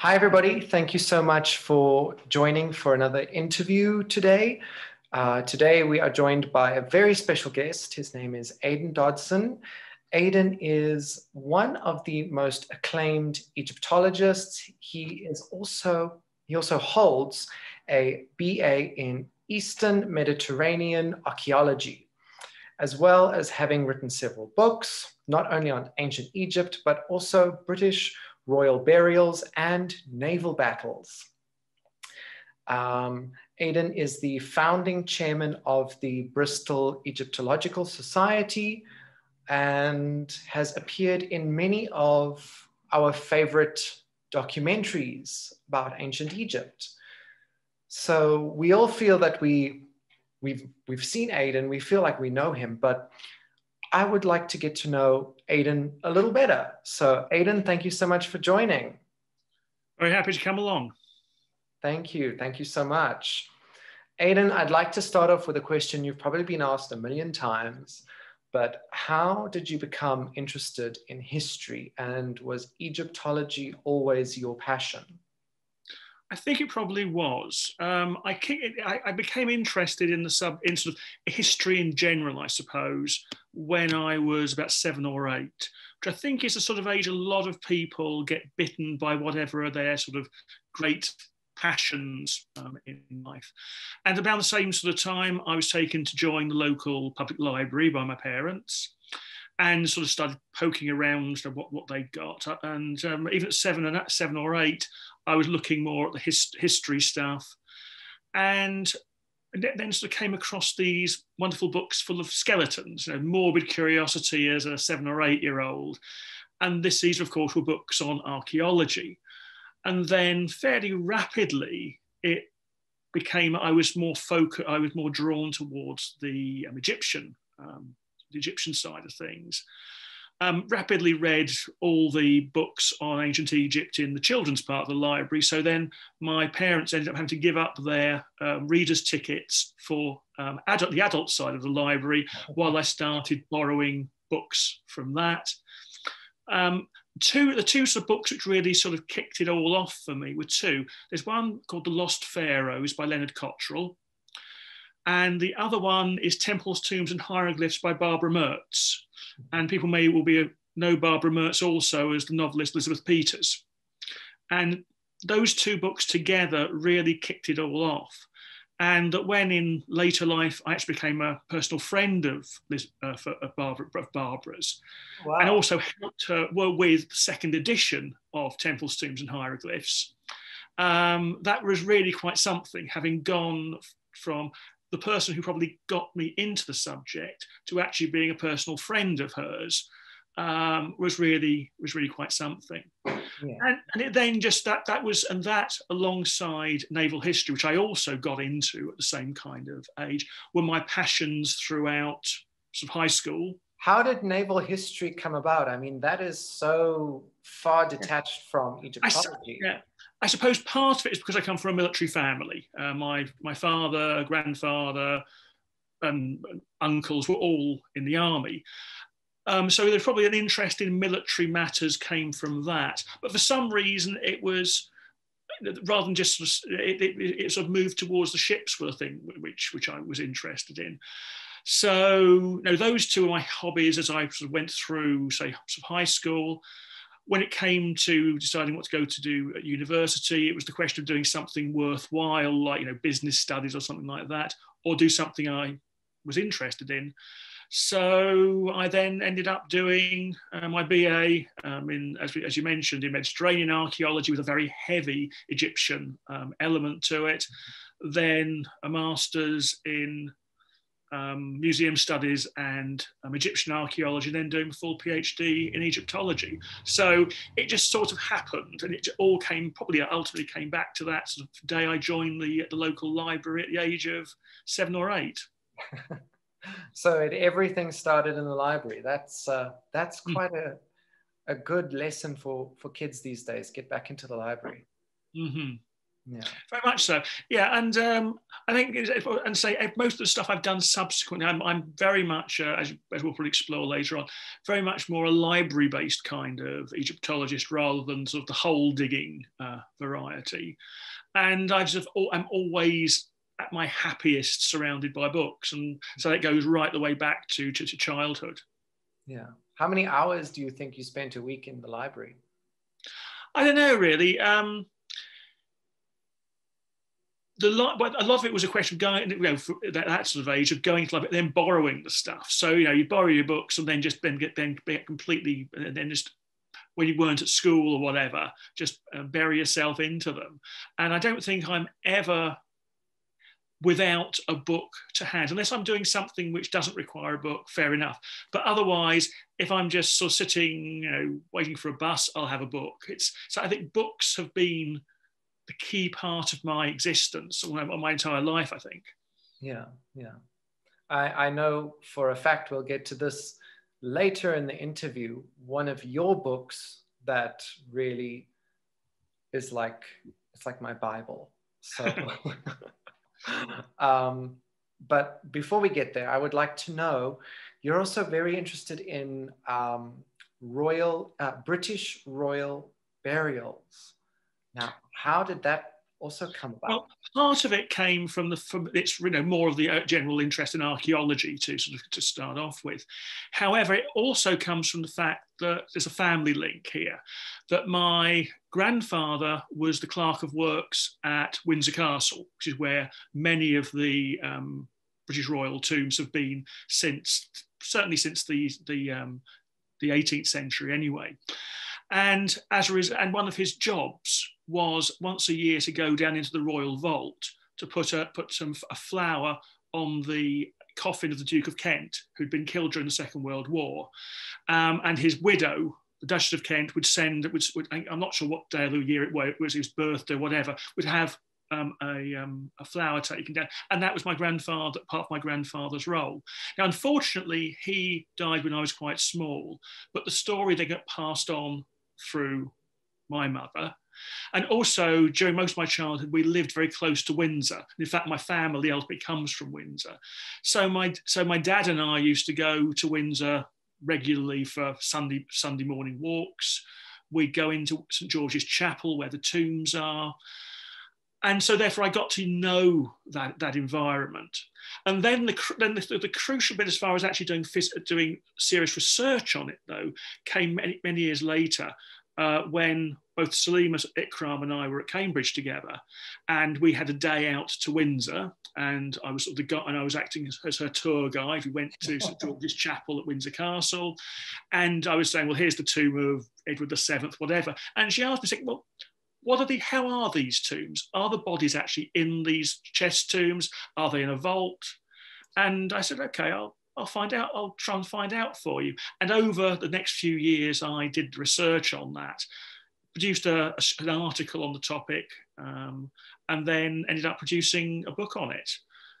Hi, everybody. Thank you so much for joining for another interview today. Uh, today, we are joined by a very special guest. His name is Aidan Dodson. Aidan is one of the most acclaimed Egyptologists. He is also he also holds a BA in Eastern Mediterranean archaeology, as well as having written several books, not only on ancient Egypt, but also British royal burials, and naval battles. Um, Aidan is the founding chairman of the Bristol Egyptological Society and has appeared in many of our favorite documentaries about ancient Egypt. So we all feel that we, we've, we've seen Aidan, we feel like we know him, but I would like to get to know Aidan a little better. So, Aidan, thank you so much for joining. Very happy to come along. Thank you. Thank you so much. Aidan, I'd like to start off with a question you've probably been asked a million times, but how did you become interested in history and was Egyptology always your passion? I think it probably was. Um, I, I, became interested in the sub in sort of history in general, I suppose, when I was about seven or eight, which I think is the sort of age a lot of people get bitten by whatever are their sort of great passions um, in life. And about the same sort of time, I was taken to join the local public library by my parents and sort of started poking around what, what they got. And um, even at seven and at seven or eight, I was looking more at the his, history stuff. And then sort of came across these wonderful books full of skeletons, you know, morbid curiosity as a seven or eight year old. And this, these, of course, were books on archaeology. And then fairly rapidly, it became, I was more focused, I was more drawn towards the um, Egyptian, um, the Egyptian side of things um, rapidly read all the books on ancient Egypt in the children's part of the library. So then my parents ended up having to give up their um, readers' tickets for um, adult, the adult side of the library while I started borrowing books from that. Um, two, the two sort of books which really sort of kicked it all off for me were two. There's one called The Lost Pharaohs by Leonard Cottrell. And the other one is Temples, Tombs and Hieroglyphs by Barbara Mertz and people may will be know Barbara Mertz also as the novelist Elizabeth Peters. And those two books together really kicked it all off. And that when in later life I actually became a personal friend of, Liz, uh, of, Barbara, of Barbara's, wow. and also helped her well, with the second edition of Temples, Tombs, and Hieroglyphs. Um, that was really quite something, having gone from the person who probably got me into the subject to actually being a personal friend of hers um, was really was really quite something. Yeah. And, and it then just that that was and that alongside naval history, which I also got into at the same kind of age, were my passions throughout sort of high school. How did naval history come about? I mean, that is so far detached from Egyptology. I, yeah, I suppose part of it is because I come from a military family. Uh, my my father, grandfather, and uncles were all in the army. Um, so there's probably an interest in military matters came from that. But for some reason, it was rather than just it, it, it sort of moved towards the ships were the thing which which I was interested in. So you know, those two are my hobbies as I sort of went through, say, high school when it came to deciding what to go to do at university, it was the question of doing something worthwhile, like you know business studies or something like that, or do something I was interested in. So I then ended up doing uh, my BA um, in, as, we, as, you mentioned, in Mediterranean archaeology with a very heavy Egyptian um, element to it. Then a master's in um, museum studies and um, Egyptian archaeology, and then doing a full PhD in Egyptology. So it just sort of happened, and it all came probably ultimately came back to that sort of day I joined the the local library at the age of seven or eight. so it, everything started in the library. That's uh, that's hmm. quite mm. a a good lesson for for kids these days. Get back into the library. Mm-hmm. Yeah. Very much so. Yeah, and um, I think and say most of the stuff I've done subsequently, I'm, I'm very much uh, as, as we'll probably explore later on, very much more a library-based kind of Egyptologist rather than sort of the hole digging uh, variety. And I've sort of, I'm always at my happiest surrounded by books, and so that goes right the way back to, to, to childhood. Yeah. How many hours do you think you spent a week in the library? I don't know really. Um, the lot, but a lot of it was a question of going, you know, that, that, sort of age of going to library, then borrowing the stuff. So you know, you borrow your books and then just then get then get completely, and then just when you weren't at school or whatever, just uh, bury yourself into them. And I don't think I'm ever without a book to hand, unless I'm doing something which doesn't require a book. Fair enough. But otherwise, if I'm just sort of sitting, you know, waiting for a bus, I'll have a book. It's so I think books have been the key part of my existence or my entire life, I think. Yeah, yeah. I, I know for a fact we'll get to this later in the interview. One of your books that really is like it's like my Bible. So, um, but before we get there, I would like to know you're also very interested in um, royal uh, British royal burials. Now, how did that also come about? Well, part of it came from the from it's you know more of the uh, general interest in archaeology to sort of to start off with. However, it also comes from the fact that there's a family link here. That my grandfather was the clerk of works at Windsor Castle, which is where many of the um, British royal tombs have been since certainly since the the um, the 18th century anyway. And as a result, and one of his jobs was once a year to go down into the royal vault to put a put some a flower on the coffin of the Duke of Kent, who'd been killed during the Second World War, um, and his widow, the Duchess of Kent, would send. Would, would, I'm not sure what day of the year it was, it was his birthday, or whatever. Would have um, a, um, a, flower taken down. And that was my grandfather, part of my grandfather's role. Now, unfortunately, he died when I was quite small, but the story they got passed on through my mother. And also, during most of my childhood, we lived very close to Windsor. In fact, my family ultimately comes from Windsor. So my, so my dad and I used to go to Windsor regularly for Sunday, Sunday morning walks. We'd go into St George's Chapel where the tombs are. And so therefore I got to know that, that environment. And then the, then the, the crucial bit as far as actually doing, doing serious research on it though, came many, many years later uh, when both Salima Ikram and I were at Cambridge together, and we had a day out to Windsor, and I was sort of the guy, and I was acting as, as her tour guide. We went to St George's Chapel at Windsor Castle, and I was saying, "Well, here's the tomb of Edward VII, whatever." And she asked me, saying, "Well." What are the? How are these tombs? Are the bodies actually in these chest tombs? Are they in a vault? And I said, okay, I'll I'll find out, I'll try and find out for you. And over the next few years, I did research on that, produced a, an article on the topic, um, and then ended up producing a book on it.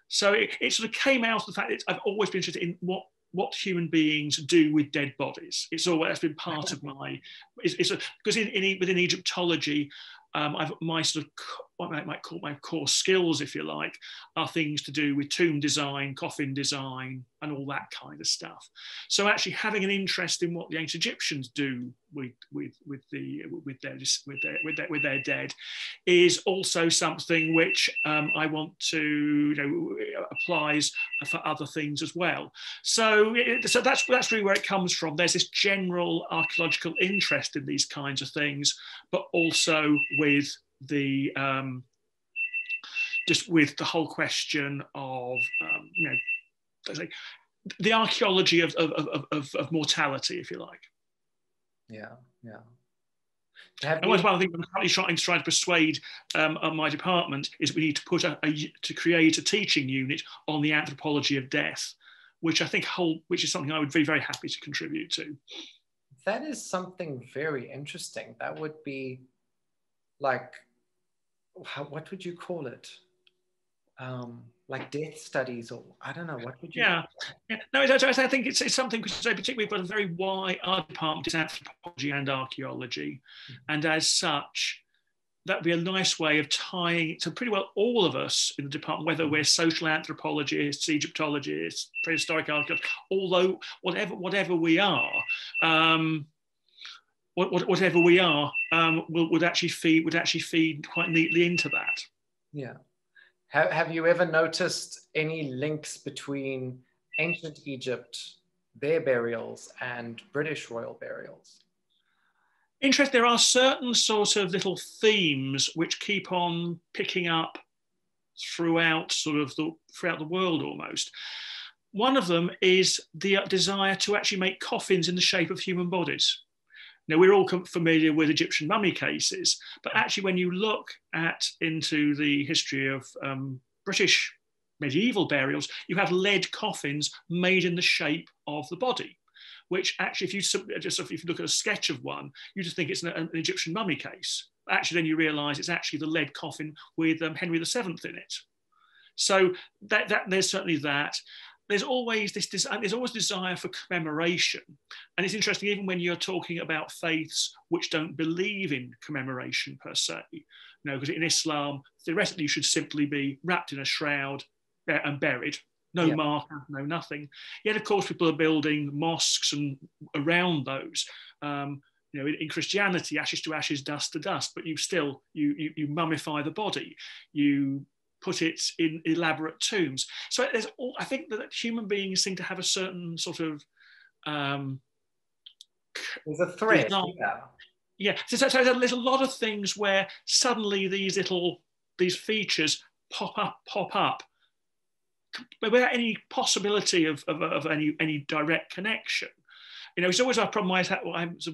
So it, it, sort of came out of the fact that I've always been interested in what what human beings do with dead bodies. It's always been part of my, it's, it's a, because in, in, within Egyptology, um, I've, my sort of what I might call my core skills, if you like, are things to do with tomb design, coffin design, and all that kind of stuff. So actually having an interest in what the ancient Egyptians do with with with the with their with their with their, with their dead is also something which um, I want to you know applies for other things as well. So so that's that's really where it comes from. There's this general archaeological interest in these kinds of things, but also with the um, just with the whole question of um, you know like the archaeology of, of, of, of, mortality, if you like. Yeah, yeah. Have and one of the things I'm currently trying, trying to persuade um, my department is we need to put a, a, to create a teaching unit on the anthropology of death, which I think whole, which is something I would be very happy to contribute to. That is something very interesting. That would be like how, what would you call it? Um, like death studies, or I don't know, what would you? Yeah, yeah. no, I think it's, it's something because particularly we've got a very wide. Our department is anthropology and archaeology, mm-hmm. and as such, that'd be a nice way of tying to pretty well all of us in the department, whether we're social anthropologists, Egyptologists, prehistoric archaeologists, although whatever whatever we are, um, whatever we are, um, would actually feed would actually feed quite neatly into that. Yeah. Have, have you ever noticed any links between ancient Egypt, their burials, and British royal burials? interest there are certain sort of little themes which keep on picking up throughout sort of the throughout the world almost one of them is the desire to actually make coffins in the shape of human bodies now we're all familiar with egyptian mummy cases but actually when you look at into the history of um, british medieval burials you have lead coffins made in the shape of the body which actually, if you just if you look at a sketch of one, you just think it's an, an Egyptian mummy case. Actually, then you realise it's actually the lead coffin with um, Henry VII in it. So that, that there's certainly that. There's always this, there's always desire for commemoration, and it's interesting even when you're talking about faiths which don't believe in commemoration per se. You know, because in Islam, theoretically, you should simply be wrapped in a shroud and buried no yeah. marker, no nothing. Yet, of course, people are building mosques and around those. Um, you know, in, in, Christianity, ashes to ashes, dust to dust, but you still you, you, you mummify the body, you put it in elaborate tombs. So there's all, I think that human beings seem to have a certain sort of um, there's a thread. Yeah. Yeah. So, so, so there's a lot of things where suddenly these little these features pop up, pop up, without any possibility of, of, of, any, any direct connection. You know, it's always our problem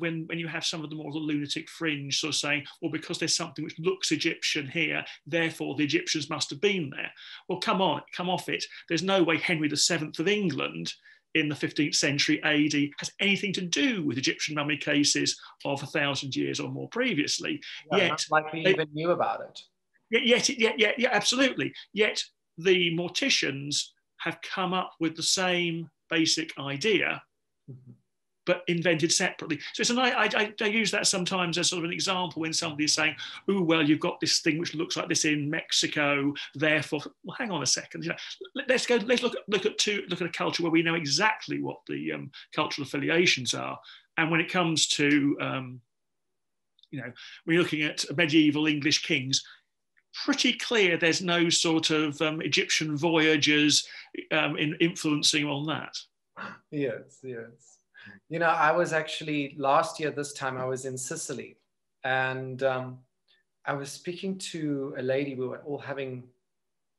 when, when you have some of the more the lunatic fringe sort of saying, well, because there's something which looks Egyptian here, therefore the Egyptians must have been there. Well, come on, come off it. There's no way Henry VII of England in the 15th century AD has anything to do with Egyptian mummy cases of a thousand years or more previously. Yeah, yet, like we they, even knew about it. Yet, yet, yet, yet, yeah, absolutely. Yet the morticians have come up with the same basic idea, mm-hmm. But invented separately. So it's an, I, I, I, use that sometimes as sort of an example when somebody is saying, "Oh, well, you've got this thing which looks like this in Mexico, therefore." Well, hang on a second. You know, let's go. Let's look at look at two, look at a culture where we know exactly what the um, cultural affiliations are, and when it comes to um, you know, we're looking at medieval English kings pretty clear there's no sort of um, Egyptian voyagers um, in influencing on that. Yes, yes. You know, I was actually last year, this time I was in Sicily and um, I was speaking to a lady, we were all having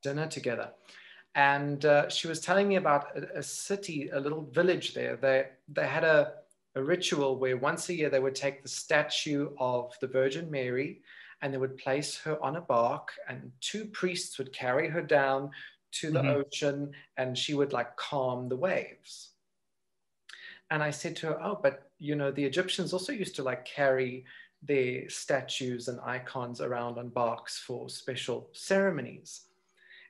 dinner together. And uh, she was telling me about a, a, city, a little village there. They, they had a, a ritual where once a year they would take the statue of the Virgin Mary and they would place her on a bark and two priests would carry her down to the mm-hmm. ocean and she would like calm the waves and i said to her oh but you know the egyptians also used to like carry their statues and icons around on barks for special ceremonies.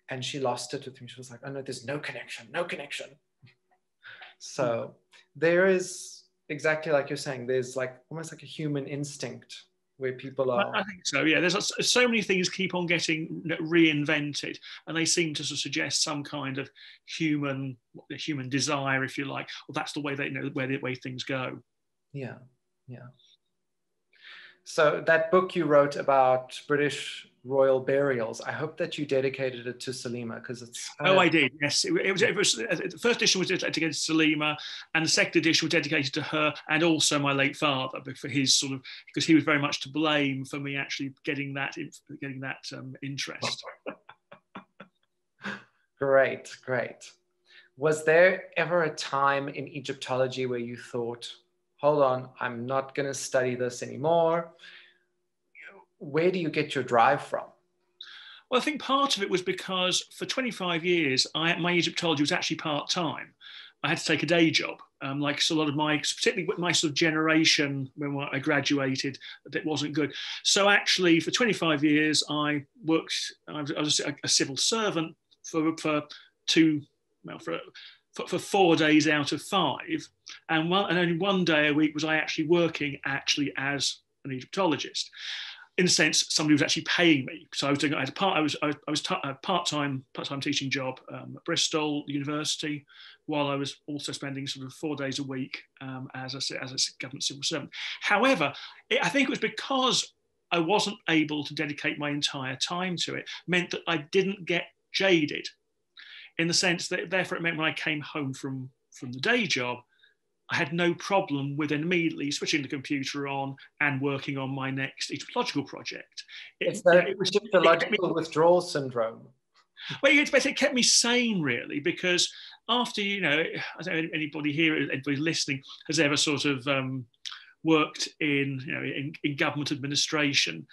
And she lost it with me. She was like oh no there's no connection no connection. So there is exactly like you're saying there's like almost like a human instinct where people are. I think so. Yeah, there's so many things keep on getting reinvented, and they seem to sort of suggest some kind of human, human desire, if you like. Well, that's the way they you know where the way things go. Yeah, yeah. So that book you wrote about British royal burials. I hope that you dedicated it to Salima because it's. Oh, I did. Yes, it, it, was, it was. The first edition was dedicated to Salima, and the second edition was dedicated to her and also my late father for his sort of because he was very much to blame for me actually getting that getting that um, interest. great, great. Was there ever a time in Egyptology where you thought, hold on, I'm not going to study this anymore? Where do you get your drive from? Well, I think part of it was because for 25 years, I, my Egyptology was actually part time. I had to take a day job. Um, like so a lot of my, particularly my sort of generation when I graduated, that wasn't good. So actually, for 25 years, I worked. I was a, a civil servant for for two, well, for for, for four days out of five, and one, and only one day a week was I actually working actually as an Egyptologist. In a sense, somebody was actually paying me. So I was doing, I had a part, I was, I, was t- a part-time, part-time teaching job um, at Bristol University, while I was also spending sort of four days a week um, as a as a government civil servant. However, it, I think it was because I wasn't able to dedicate my entire time to it, meant that I didn't get jaded, in the sense that therefore it meant when I came home from from the day job, I had no problem with immediately switching the computer on and working on my next Egyptological project. It, it's the it was, Egyptological withdrawal syndrome. Well, it basically kept me sane, really, because after, you know, I don't know anybody here, anybody listening has ever sort of um, worked in, you know, in, in government administration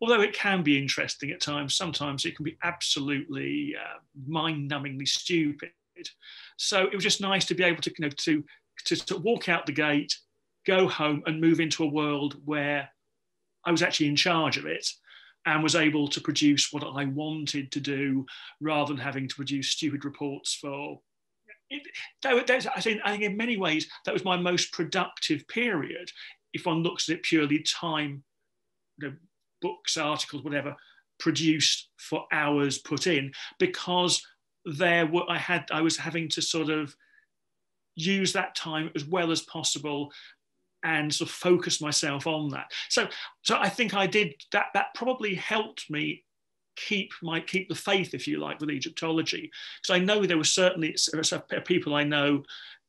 although it can be interesting at times, sometimes it can be absolutely uh, mind-numbingly stupid. So it was just nice to be able to, you know, to to, to walk out the gate, go home, and move into a world where I was actually in charge of it and was able to produce what I wanted to do rather than having to produce stupid reports for. It, I, think, I think in many ways that was my most productive period if one looks at it purely time, you know, books, articles, whatever, produced for hours put in, because there were I had I was having to sort of use that time as well as possible and sort of focus myself on that. So, so I think I did that. That probably helped me keep my keep the faith, if you like, with Egyptology, because I know there were certainly people I know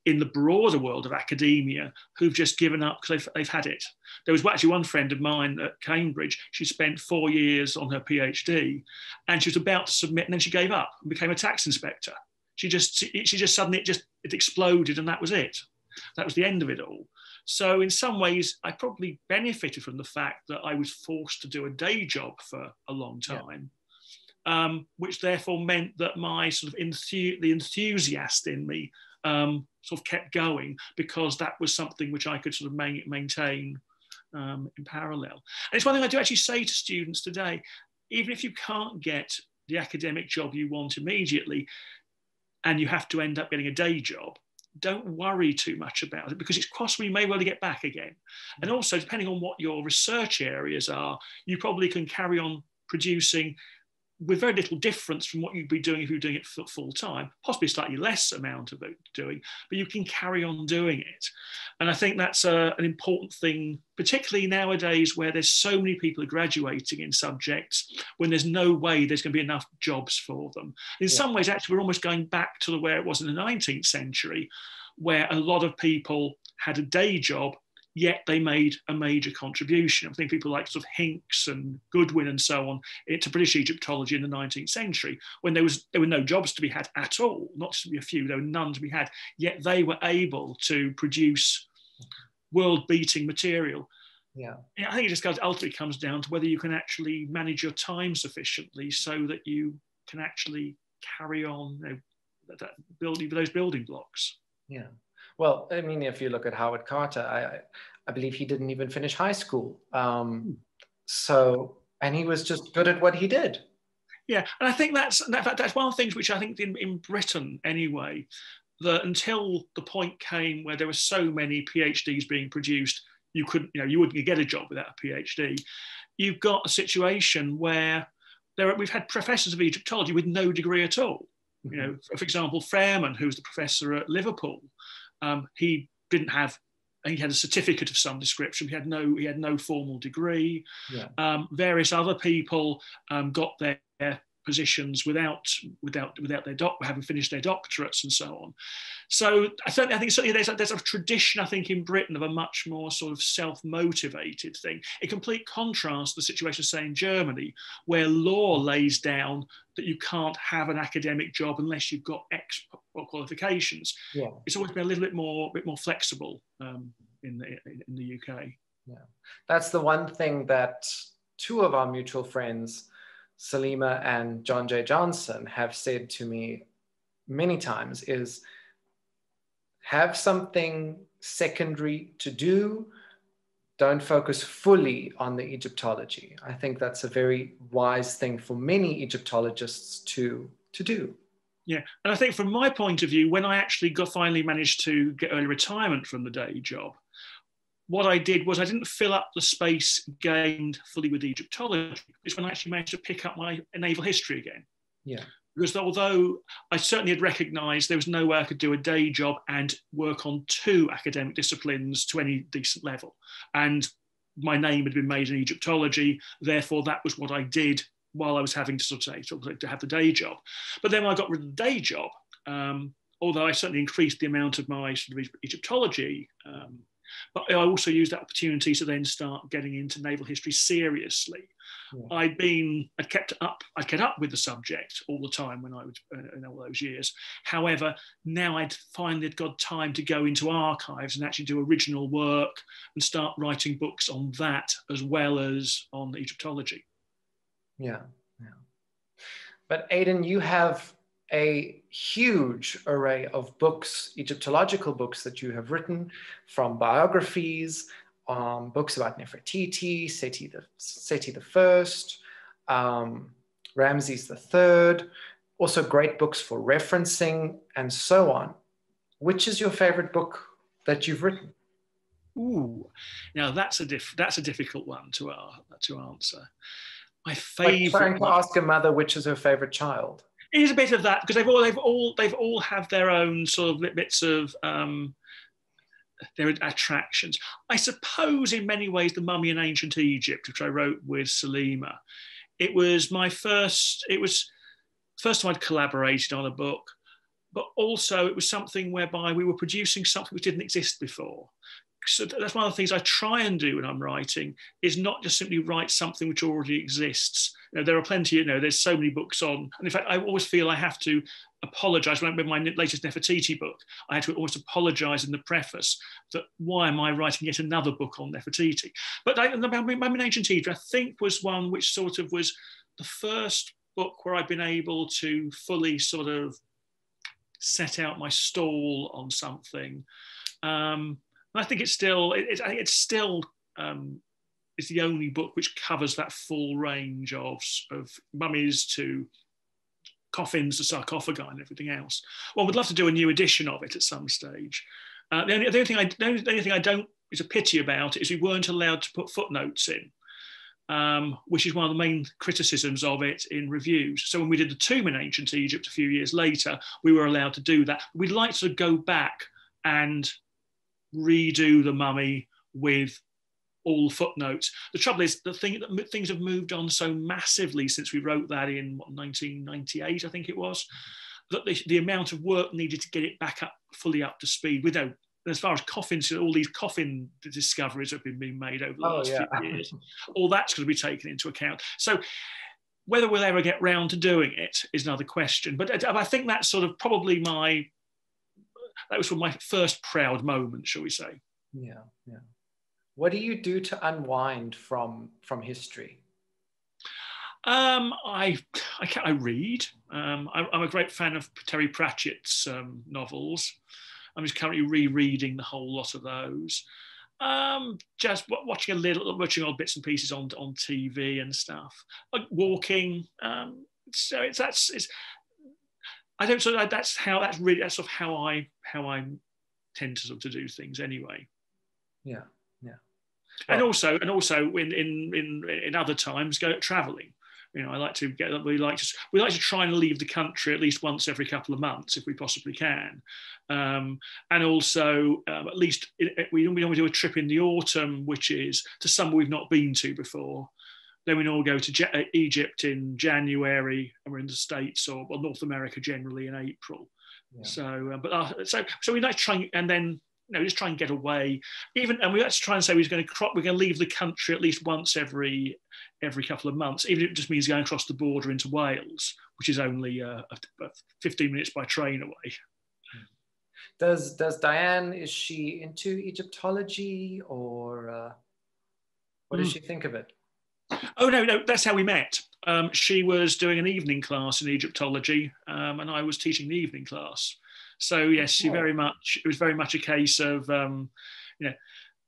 in the broader world of academia who've just given up because they've, they've had it. There was actually one friend of mine at Cambridge. She spent four years on her PhD, and she was about to submit, and then she gave up and became a tax inspector she just she just suddenly it just it exploded and that was it. That was the end of it all. So in some ways i probably benefited from the fact that i was forced to do a day job for a long time yeah. um, which therefore meant that my sort of enthu- the enthusiast in me um, sort of kept going because that was something which i could sort of ma- maintain um, in parallel. And it's one thing i do actually say to students today even if you can't get the academic job you want immediately and you have to end up getting a day job, don't worry too much about it because it's possible you may well get back again. And mm. also, depending on what your research areas are, you probably can carry on producing with very little difference from what you'd be doing if you were doing it full time, possibly slightly less amount of doing, but you can carry on doing it. And I think that's a, an important thing, particularly nowadays where there's so many people graduating in subjects when there's no way there's going to be enough jobs for them. In yeah. some ways, actually, we're almost going back to the where it was in the 19th century, where a lot of people had a day job yet they made a major contribution. I think people like sort of Hincks and Goodwin and so on eh, to British Egyptology in the 19th century, when there was there were no jobs to be had at all, not to be a few, there were none to be had, yet they were able to produce world-beating material. Yeah. I think it just ultimately comes down to whether you can actually manage your time sufficiently so that you can actually carry on you know, that building those building blocks. Yeah. Well, I mean, if you look at Howard Carter, I, I believe he didn't even finish high school. Um, hmm. so, and he was just good at what he did. Yeah, and I think that's that, that's one of the things which I think in, in Britain anyway, that until the point came where there were so many PhDs being produced, you couldn't, you know, you wouldn't get a job without a PhD. You've got a situation where there are, we've had professors of Egyptology with no degree at all. You know, mm-hmm. for example, Fairman, who's the professor at Liverpool, um, he didn't have he had a certificate of some description. He had no he had no formal degree. Yeah. Um, various other people um, got their positions without without without their doc having finished their doctorates and so on. So I think I think certainly there's a, there's a tradition I think in Britain of a much more sort of self-motivated thing. In complete contrast to the situation say in Germany, where law lays down that you can't have an academic job unless you've got X qualifications. Yeah. It's always been a little bit more bit more flexible um, in the in the UK. Yeah, that's the one thing that two of our mutual friends Salima and John J. Johnson have said to me many times is have something secondary to do. Don't focus fully on the Egyptology. I think that's a very wise thing for many Egyptologists to, to do. Yeah, and I think from my point of view, when I actually got finally managed to get early retirement from the day job, what I did was I didn't fill up the space gained fully with Egyptology. It's when I actually managed to pick up my naval history again. Yeah. Because although I certainly had recognised there was no way I could do a day job and work on two academic disciplines to any decent level, and my name had been made in Egyptology, therefore that was what I did while I was having to sort of say sort of to have the day job. But then when I got rid of the day job, um, although I certainly increased the amount of my sort of Egyptology um, but I also used that opportunity to then start getting into naval history seriously. Yeah. I'd been, I'd kept up, I'd kept up with the subject all the time when I was uh, in all those years. However, now I'd finally got time to go into archives and actually do original work and start writing books on that as well as on Egyptology. Yeah, yeah. But Aidan, you have a huge array of books, Egyptological books that you have written, from biographies, um, books about Nefertiti, Seti the, Seti the First, um, Ramses the Third, also great books for referencing and so on. Which is your favorite book that you've written? Ooh, now that's a diff- that's a difficult one to uh, to answer. My favorite. Like trying to ask a mother which is her favorite child it is a bit of that because they've all they've all they've all have their own sort of bits of um, their attractions. I suppose in many ways the Mummy in Ancient Egypt, which I wrote with Salima, it was my first. It was first time I'd collaborated on a book, but also it was something whereby we were producing something which didn't exist before so that's one of the things I try and do when I'm writing is not just simply write something which already exists. You know, there are plenty, you know, there's so many books on, and in fact, I always feel I have to apologize. When I read my latest Nefertiti book, I had to almost apologize in the preface that why am I writing yet another book on Nefertiti? But I, my Ancient Egypt, I think, was one which sort of was the first book where I've been able to fully sort of set out my stall on something. Um, I think it's still it, I think it's still um, it's the only book which covers that full range of of mummies to coffins to sarcophagi and everything else. Well, we'd love to do a new edition of it at some stage. Uh, the, only, the, only thing I, the only thing I don't is a pity about it is we weren't allowed to put footnotes in. Um, which is one of the main criticisms of it in reviews. So when we did the tomb in ancient Egypt a few years later, we were allowed to do that. We'd like to go back and redo the mummy with all footnotes. The trouble is, the thing that things have moved on so massively since we wrote that in what, 1998, I think it was, that the, the, amount of work needed to get it back up fully up to speed. Without, as far as coffins, all these coffin discoveries have been being made over the oh, last yeah. few years. All that's going to be taken into account. So. Whether we'll ever get round to doing it is another question. But uh, I think that's sort of probably my that was one of my first proud moment, shall we say? Yeah, yeah. What do you do to unwind from from history? Um, I, I, I read. Um, I, am a great fan of Terry Pratchett's um, novels. I'm just currently rereading the whole lot of those. Um, just watching a little, watching old bits and pieces on on TV and stuff. Like walking. Um, so it's that's it's I don't. So that's how. That's really. That's sort of how I how I tend to sort of to do things anyway. Yeah. And also, and also, in in in in other times, go traveling. You know, I like to get. We like to we like to try and leave the country at least once every couple of months if we possibly can, um, and also um, at least it, we normally do a trip in the autumn, which is to somewhere we've not been to before. Then we all go to uh, Egypt in January, and we're in the States or well, North America generally in April. Yeah. So, uh, but uh, so so we like to try and then know just try and get away. Even and we like to try and say we're going to crop, we're going to leave the country at least once every every couple of months, even if it just means going across the border into Wales, which is only uh, 15 minutes by train away. Does does Diane is she into Egyptology or uh, what does mm. she think of it? Oh no, no, that's how we met. Um, she was doing an evening class in Egyptology, um, and I was teaching the evening class. So yes, she very much. It was very much a case of um, you know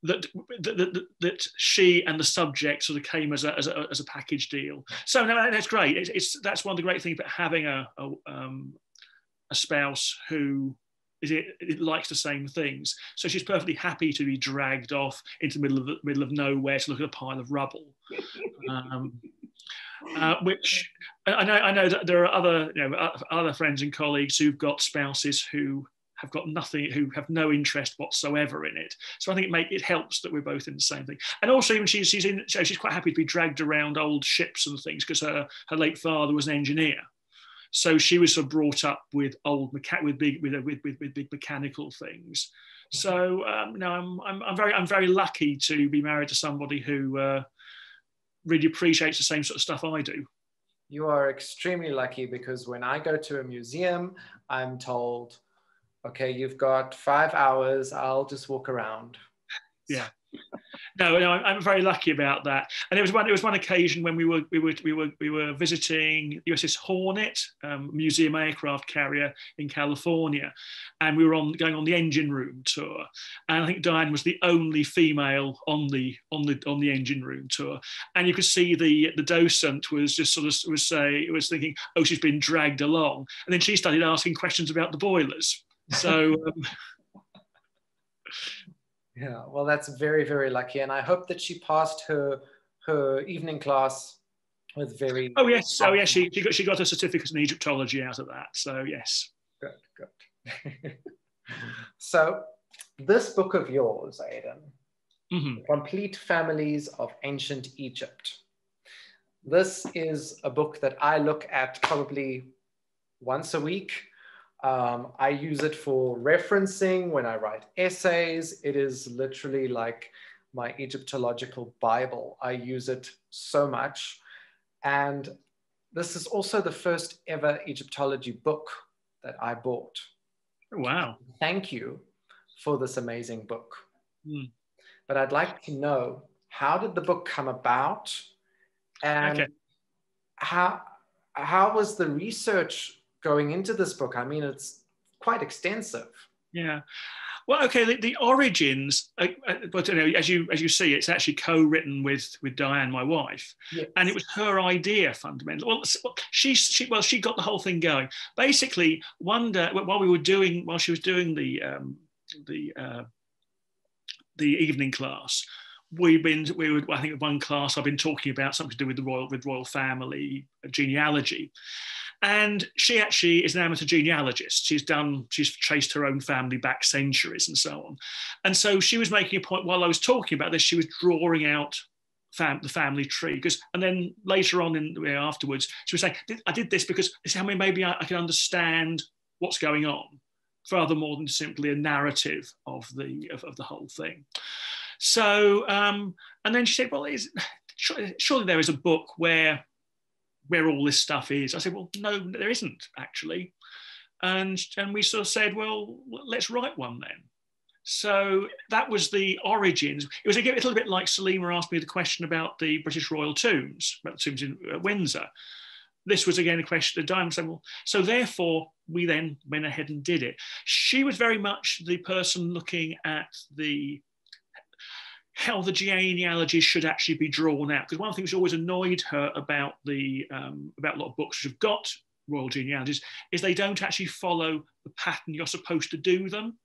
that, that, that, that, she and the subject sort of came as a, as a, as a package deal. So no, that's great. It's, it's, that's one of the great things about having a a, um, a spouse who it, it likes the same things. So she's perfectly happy to be dragged off into the middle of the middle of nowhere to look at a pile of rubble. Um, uh, which I know, I know that there are other, you know, other friends and colleagues who've got spouses who have got nothing, who have no interest whatsoever in it. So I think it make it helps that we're both in the same thing. And also, even she's she's in, she's quite happy to be dragged around old ships and things because her her late father was an engineer. So she was sort of brought up with old mecha- with big with, with, with, with big mechanical things. So um, no, I'm, I'm, I'm very I'm very lucky to be married to somebody who uh, really appreciates the same sort of stuff I do. You are extremely lucky because when I go to a museum, I'm told, okay, you've got five hours. I'll just walk around. Yeah no, no, I'm very lucky about that. And it was one. It was one occasion when we were we were we were we were visiting USS Hornet, um, museum aircraft carrier in California, and we were on going on the engine room tour. And I think Diane was the only female on the on the on the engine room tour. And you could see the the docent was just sort of was say was thinking, oh, she's been dragged along, and then she started asking questions about the boilers. So. Um, yeah, well, that's very, very lucky. And I hope that she passed her her evening class with very. Oh, yes. Oh, yes. She, she, got, she got a certificate in Egyptology out of that. So, yes. Good, good. so, this book of yours, Aidan, mm-hmm. Complete Families of Ancient Egypt. This is a book that I look at probably once a week um, I use it for referencing when I write essays. It is literally like my Egyptological Bible. I use it so much. And this is also the first ever Egyptology book that I bought. Wow. Thank you for this amazing book. Mm. But I'd like to know how did the book come about? And okay. how, how was the research going into this book? I mean, it's quite extensive. Yeah. Well, okay. The, the origins, uh, uh, but you know, as you as you see, it's actually co-written with with Diane, my wife, yes. and it was her idea fundamentally. Well, she, she well she got the whole thing going. Basically, one day while we were doing while she was doing the um, the uh, the evening class, we've been we were I think one class I've been talking about something to do with the royal with royal family genealogy, and she actually is an amateur genealogist. She's done, she's traced her own family back centuries and so on. And so she was making a point while I was talking about this, she was drawing out fam- the family tree. Because and then later on in afterwards, she was saying, I did this because this how maybe I, I can understand what's going on, further more than simply a narrative of the of, of the whole thing. So um, and then she said, Well, is surely there is a book where where all this stuff is. I said, well, no, there isn't actually. And, and we sort of said, well, let's write one then. So that was the origins. It was a little bit like Salima asked me the question about the British royal tombs, about the tombs in Windsor. This was again a question of Diane said, well, so therefore we then went ahead and did it. She was very much the person looking at the how the genealogies should actually be drawn out. Because one of the things that always annoyed her about the um, about a lot of books which have got royal genealogies is they don't actually follow the pattern you're supposed to do them.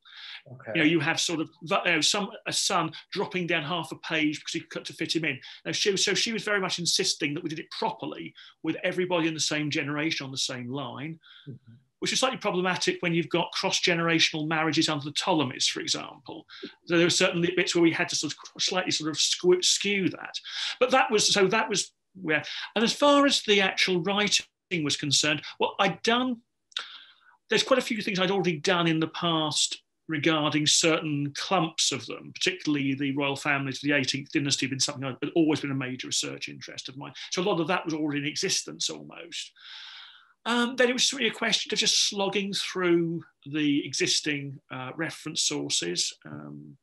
Okay. You know, you have sort of you know, some a son dropping down half a page because he cut to fit him in. Now, she, so she was very much insisting that we did it properly with everybody in the same generation on the same line. Mm-hmm which is slightly problematic when you've got cross-generational marriages under the Ptolemies, for example. So there were certainly bits where we had to sort of slightly sort of skew that. But that was so that was where. And as far as the actual writing was concerned, what I'd done, there's quite a few things I'd already done in the past regarding certain clumps of them, particularly the royal families of the 18th dynasty, been something that had always been a major research interest of mine. So a lot of that was already in existence almost. Um, then it was really a question of just slogging through the existing uh, reference sources. Um,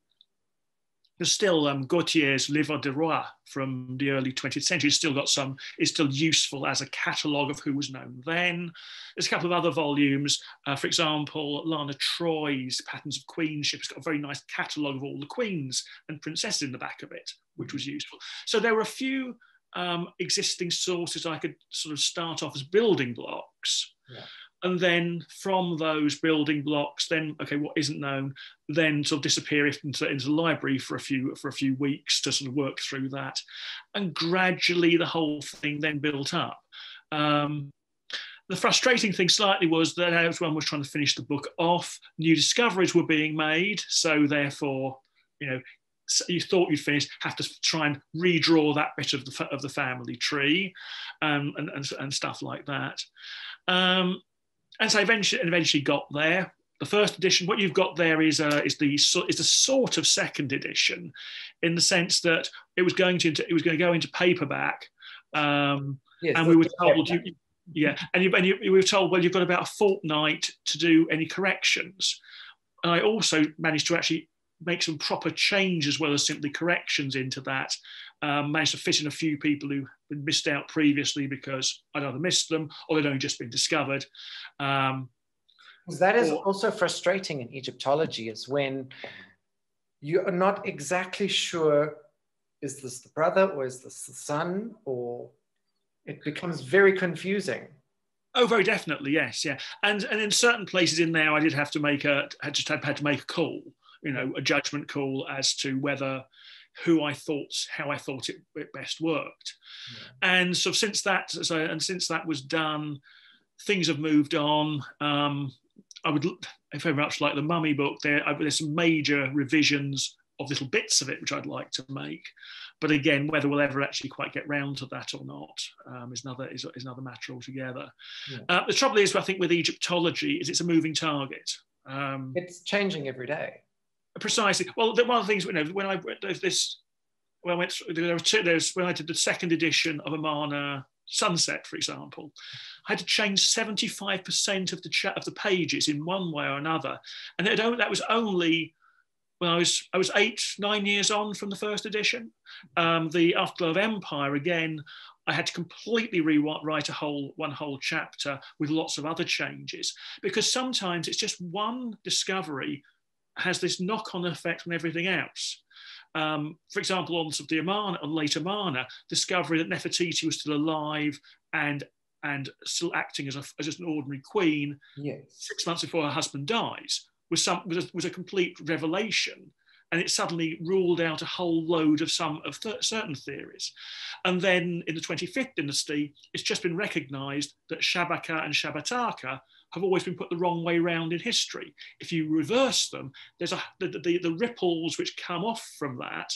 there's still um, Gautier's Livre des Rois from the early 20th century. It's still got some, it's still useful as a catalogue of who was known then. There's a couple of other volumes. Uh, for example, Lana Troy's Patterns of Queenship has got a very nice catalogue of all the queens and princesses in the back of it, which was useful. So there were a few um, existing sources I could sort of start off as building blocks. Yeah. and then from those building blocks, then okay, what isn't known, then sort of disappear into, into the library for a few for a few weeks to sort of work through that, and gradually the whole thing then built up. Um, the frustrating thing slightly was that everyone was trying to finish the book off. New discoveries were being made, so therefore, you know, you thought you'd finished, have to try and redraw that bit of the of the family tree, um, and, and, and stuff like that. Um, and so eventually, eventually got there. The first edition, what you've got there is a, is the is a sort of second edition, in the sense that it was going to it was going to go into paperback, um, yes, and we were told you, yeah, and you, and you, we were told well you've got about a fortnight to do any corrections. And I also managed to actually make some proper change as well as simply corrections into that. Um, managed to fit in a few people who had missed out previously because I'd either missed them or they'd only just been discovered. Um, that is or, also frustrating in Egyptology is when you are not exactly sure is this the brother or is this the son or it becomes very confusing. Oh, very definitely, yes, yeah. And and in certain places in there, I did have to make a had to had, had to make a call you know a judgment call as to whether who I thought how I thought it, it best worked. Yeah. And so since that so and since that was done, things have moved on. Um, I would if very much like the Mummy book. There, there's some major revisions of little bits of it which I'd like to make. But again, whether we'll ever actually quite get round to that or not um, is another is, is, another matter altogether. Yeah. Uh, the trouble is, I think, with Egyptology, is it's a moving target. Um, it's changing every day. Precisely. Well, the, one of the things you know, when I this when I went through, there were two, there's when I did the second edition of Amarna Sunset, for example, I had to change 75% of the chat of the pages in one way or another, and that was only when I was I was eight nine years on from the first edition. Um, the Afterglow of Empire again. I had to completely rewrite a whole one whole chapter with lots of other changes because sometimes it's just one discovery has this knock-on effect on everything else. Um, for example, on the Amarna, on later Amarna, discovery that Nefertiti was still alive and and still acting as, a, as just an ordinary queen yes. six months before her husband dies was some was a, was a complete revelation and it suddenly ruled out a whole load of some of th- certain theories. And then in the 25th dynasty, it's just been recognized that Shabaka and Shabataka have always been put the wrong way round in history. If you reverse them, there's a the, the, the ripples which come off from that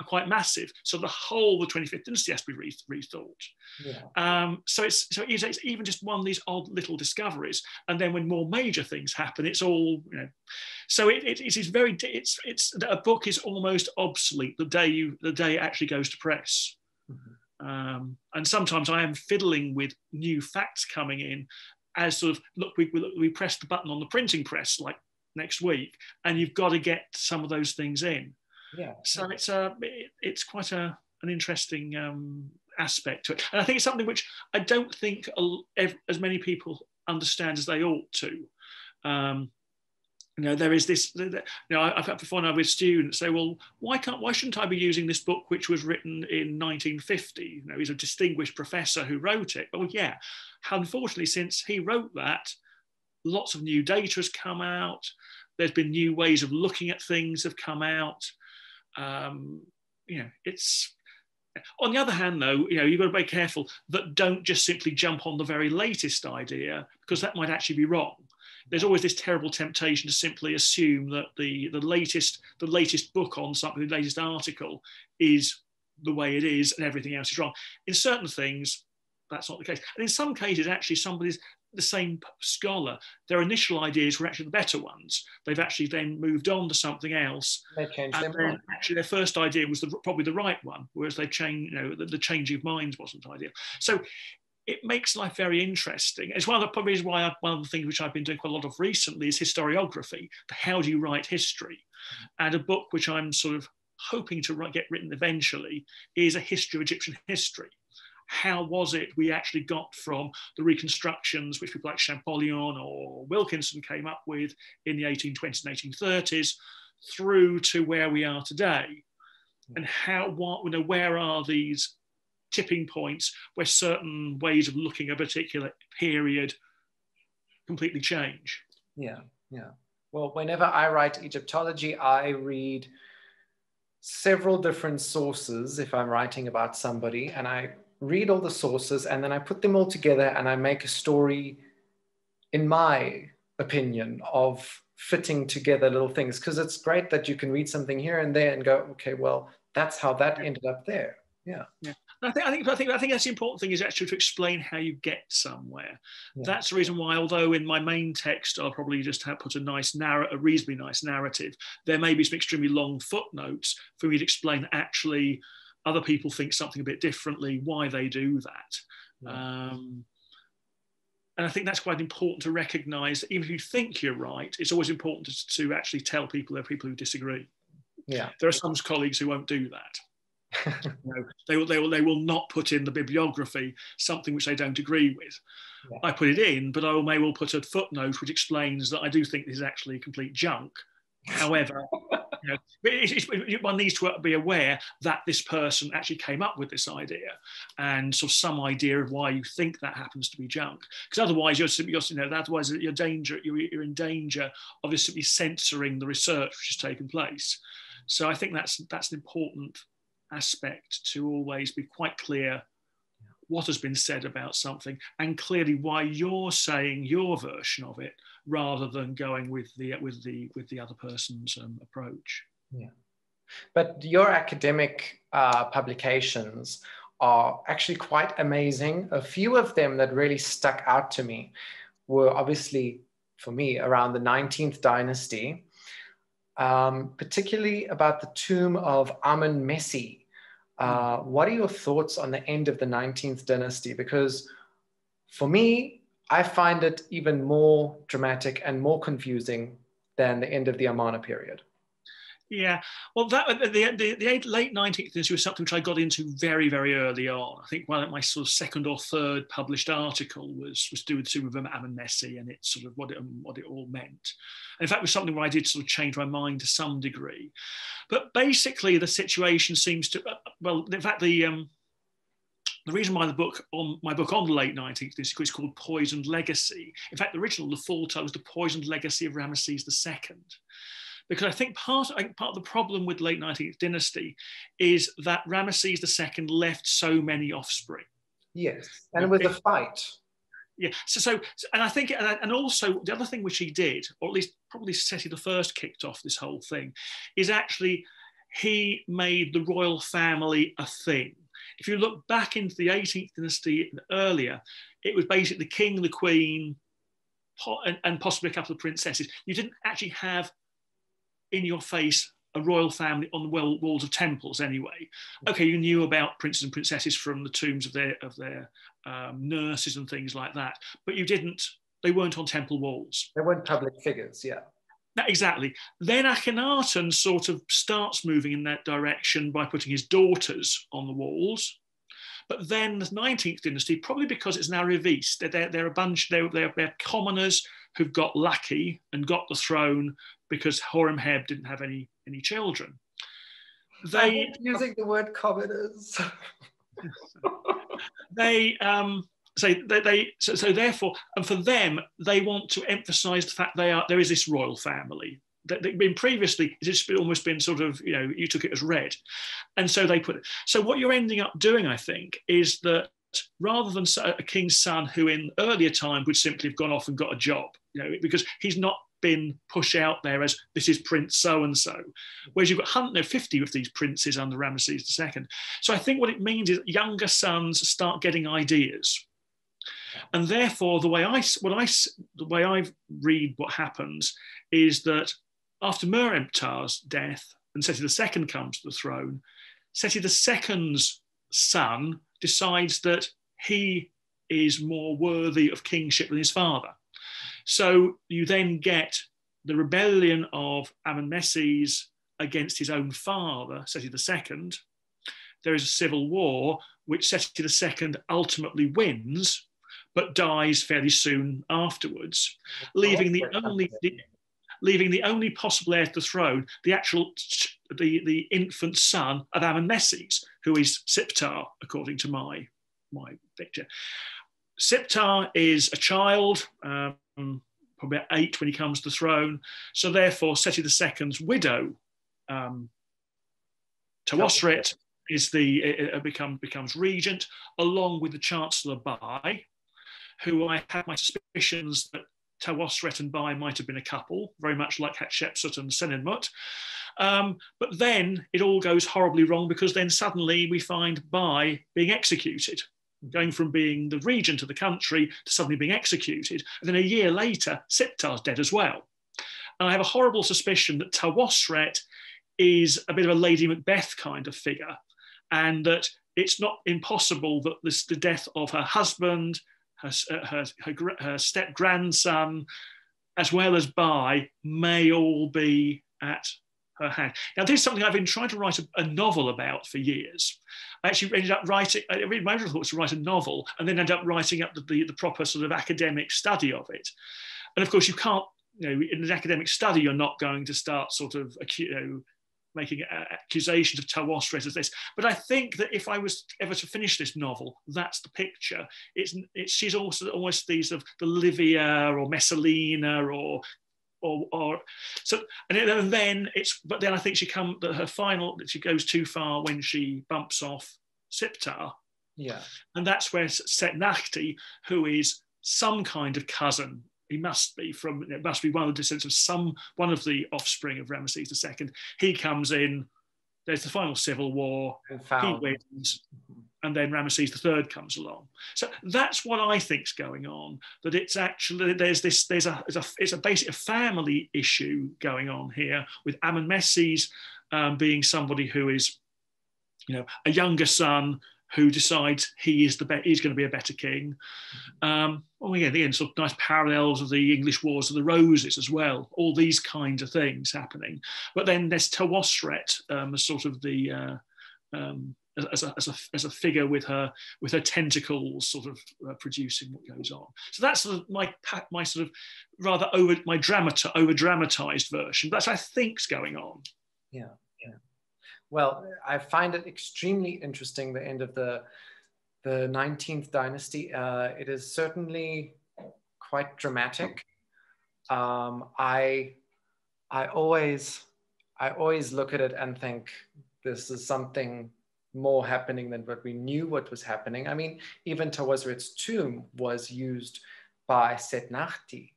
are quite massive. So the whole of the 25th dynasty has to be re- rethought. Yeah. Um, so it's so it's, it's, even just one of these odd little discoveries, and then when more major things happen, it's all you know. So it, it, it is very it's it's a book is almost obsolete the day you the day it actually goes to press. Mm-hmm. Um, and sometimes I am fiddling with new facts coming in as sort of look we, we press the button on the printing press like next week and you've got to get some of those things in. Yeah. So it's a it, it's quite a an interesting um, aspect to it. And i think it's something which i don't think as many people understand as they ought to. Um, you know there is this you know i've had before now with students say well why can't why shouldn't i be using this book which was written in 1950 you know he's a distinguished professor who wrote it. Well yeah. Unfortunately since he wrote that lots of new data has come out. There's been new ways of looking at things have come out. Um, you know it's on the other hand though you know you've got to be careful that don't just simply jump on the very latest idea because that might actually be wrong there's always this terrible temptation to simply assume that the, the latest the latest book on something, the latest article is the way it is and everything else is wrong. In certain things, that's not the case. And in some cases, actually, somebody's the same scholar, their initial ideas were actually the better ones. They've actually then moved on to something else. They changed and then actually their first idea was the, probably the right one, whereas they've changed, you know, the, the changing of minds wasn't ideal. So it makes life very interesting. It's one of the reasons why I, one of the things which I've been doing quite a lot of recently is historiography. How do you write history? And a book which I'm sort of hoping to write, get written eventually is a history of Egyptian history. How was it we actually got from the reconstructions which people like Champollion or Wilkinson came up with in the 1820s and 1830s through to where we are today? And how, what, you know, where are these tipping points where certain ways of looking at a particular period completely change. Yeah, yeah. Well, whenever I write Egyptology, I read several different sources if I'm writing about somebody, and I read all the sources and then I put them all together and I make a story, in my opinion, of fitting together little things. Because it's great that you can read something here and there and go, okay, well, that's how that ended up there. Yeah. Yeah. I think, I think I think I think that's the important thing is actually to explain how you get somewhere. Yeah. That's the reason why, although in my main text I'll probably just have put a nice narrative, a reasonably nice narrative, there may be some extremely long footnotes for me to explain that actually other people think something a bit differently, why they do that. Yeah. Um, and I think that's quite important to recognise even if you think you're right, it's always important to, to actually tell people there are people who disagree. Yeah. There are some colleagues who won't do that you know, they will they will they will not put in the bibliography something which they don't agree with. Yeah. I put it in, but I may well put a footnote which explains that I do think this is actually complete junk. However, you know, it, it, one needs to be aware that this person actually came up with this idea and sort of some idea of why you think that happens to be junk. Because otherwise, you're, you're you know, otherwise you're danger you're, you're in danger of just simply censoring the research which has taken place. So I think that's that's an important aspect to always be quite clear what has been said about something and clearly why you're saying your version of it rather than going with the with the with the other person's um, approach. Yeah. But your academic uh, publications are actually quite amazing. A few of them that really stuck out to me were obviously for me around the 19th dynasty um, particularly about the tomb of Amenmeses. Uh, what are your thoughts on the end of the 19th dynasty? Because for me, I find it even more dramatic and more confusing than the end of the Amarna period. Yeah, well, that the, the, the late 19th century was something which I got into very, very early on. I think one of my sort of second or third published article was was to do with Amenmeses and it's sort of what it what it all meant. And in fact, it was something where I did sort of change my mind to some degree. But basically, the situation seems to uh, well, in fact, the um, the reason why the book on my book on the late 19th century is called Poisoned Legacy. In fact, the original, the full title was The Poisoned Legacy of Ramesses II because I think part, I think part of the problem with late 19th dynasty is that Ramesses II left so many offspring. Yes, and it was a fight. Yeah, so, so and I think, and also the other thing which he did, or at least probably Seti the first kicked off this whole thing, is actually he made the royal family a thing. If you look back into the 18th dynasty and earlier, it was basically the king, the queen, and possibly a couple of princesses. You didn't actually have in your face a royal family on the walls of temples anyway. Okay, you knew about princes and princesses from the tombs of their of their um, nurses and things like that, but you didn't. They weren't on temple walls. They weren't public figures. Yeah. exactly. Then Akhenaten sort of starts moving in that direction by putting his daughters on the walls. But then the 19th dynasty, probably because it's now reversed, they're, they're a bunch, they're, they're, they're commoners who've got lucky and got the throne because Horemheb didn't have any any children. They using the word commoners. they um, say they, they so, so, therefore and for them they want to emphasize the fact they are there is this royal family that they've been previously it's almost been sort of you know you took it as read and so they put it so what you're ending up doing i think is that rather than a king's son who in earlier time would simply have gone off and got a job you know because he's not been pushed out there as this is Prince so and so. Whereas you've got 150 of these princes under Ramesses II. So I think what it means is younger sons start getting ideas. And therefore, the way I, what I, the way I read what happens is that after Merenptah's death and Seti II comes to the throne, Seti II's son decides that he is more worthy of kingship than his father. So you then get the rebellion of Amenmeses against his own father, Seti II. There is a civil war, which Seti II ultimately wins, but dies fairly soon afterwards, leaving the only leaving the only possible heir to the throne, the actual the, the infant son of Amenmeses, who is Siptah, according to my my picture. Siptah is a child. Um, probably at eight when he comes to the throne. So therefore, Seti II's widow, um, Tawosret, is the it, become, becomes regent, along with the Chancellor Bai, who I have my suspicions that Tawosret and Bai might have been a couple, very much like Hatshepsut and Senenmut. Um, but then it all goes horribly wrong because then suddenly we find Bai being executed, going from being the regent of the country to suddenly being executed. And then a year later, Siptah's dead as well. And I have a horrible suspicion that Tawosret is a bit of a Lady Macbeth kind of figure, and that it's not impossible that this, the death of her husband, her, uh, her, her, her step grandson, as well as Bai, may all be at her hand. Now, this is something I've been trying to write a, a novel about for years. I actually ended up writing, I read my thought was to write a novel and then end up writing up the, the, the, proper sort of academic study of it. And of course, you can't, you know, in an academic study, you're not going to start sort of, you know, making accusations of Tawosret as this. But I think that if I was ever to finish this novel, that's the picture. It's, it's she's also almost these of the Livia or Messalina or or, or so and then it's but then I think she come that her final that she goes too far when she bumps off Siptah. Yeah. And that's where Setnakhte, who is some kind of cousin, he must be from it must be one of the descendants of some one of the offspring of Ramesses II. He comes in, there's the final civil war, he wins, mm-hmm. And then Ramesses III comes along. So that's what I think's going on. That it's actually there's this there's a it's a, it's a basic a family issue going on here with Amenmeses um, being somebody who is, you know, a younger son who decides he is the be- he's going to be a better king. Um, well, again, again, sort of nice parallels of the English Wars of the Roses as well. All these kinds of things happening. But then there's Tawosret um, as sort of the uh, um, as a, as a, as a figure with her with her tentacles sort of uh, producing what goes on. So that's sort of my my sort of rather over my dramata over dramatized version. That's I think's going on. Yeah, yeah. Well, I find it extremely interesting. The end of the the 19th dynasty. Uh, it is certainly quite dramatic. Um, I I always I always look at it and think this is something more happening than what we knew what was happening. I mean, even Tawosret's tomb was used by Setnakhte.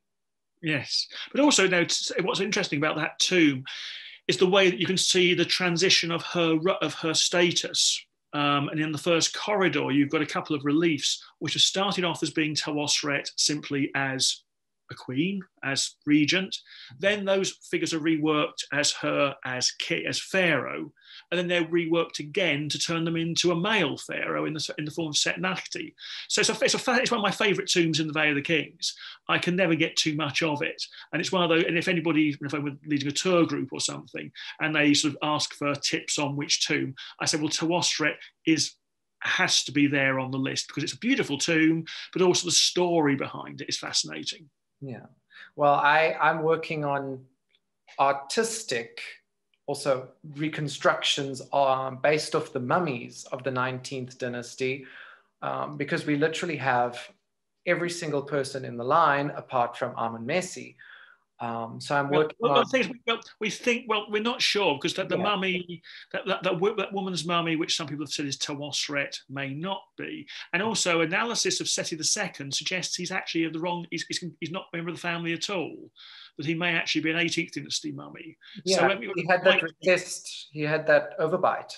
Yes, but also now what's interesting about that tomb is the way that you can see the transition of her of her status. Um, and in the first corridor, you've got a couple of reliefs which have started off as being Tawosret simply as a queen, as regent. Then those figures are reworked as her as as pharaoh, and then they're reworked again to turn them into a male pharaoh in the, in the form of Setnakhte. So it's, a, it's, a, it's one of my favourite tombs in the Valley of the Kings. I can never get too much of it. And it's one of those, and if anybody, if I'm leading a tour group or something, and they sort of ask for tips on which tomb, I say, well, Tawosret is has to be there on the list because it's a beautiful tomb, but also the story behind it is fascinating. Yeah. Well, I, I'm working on artistic also reconstructions are based off the mummies of the 19th dynasty, um, because we literally have every single person in the line apart from Amenmeses. Um, so I'm working well, on. well, we think, well, we're not sure because that the yeah. mummy, that, that, that, that, woman's mummy, which some people have said is Tawosret, may not be. And also, analysis of Seti II suggests he's actually of the wrong, he's, he's, he's not a member of the family at all that he may actually be an 18th dynasty mummy. Yeah, so he had that resist, he had that overbite.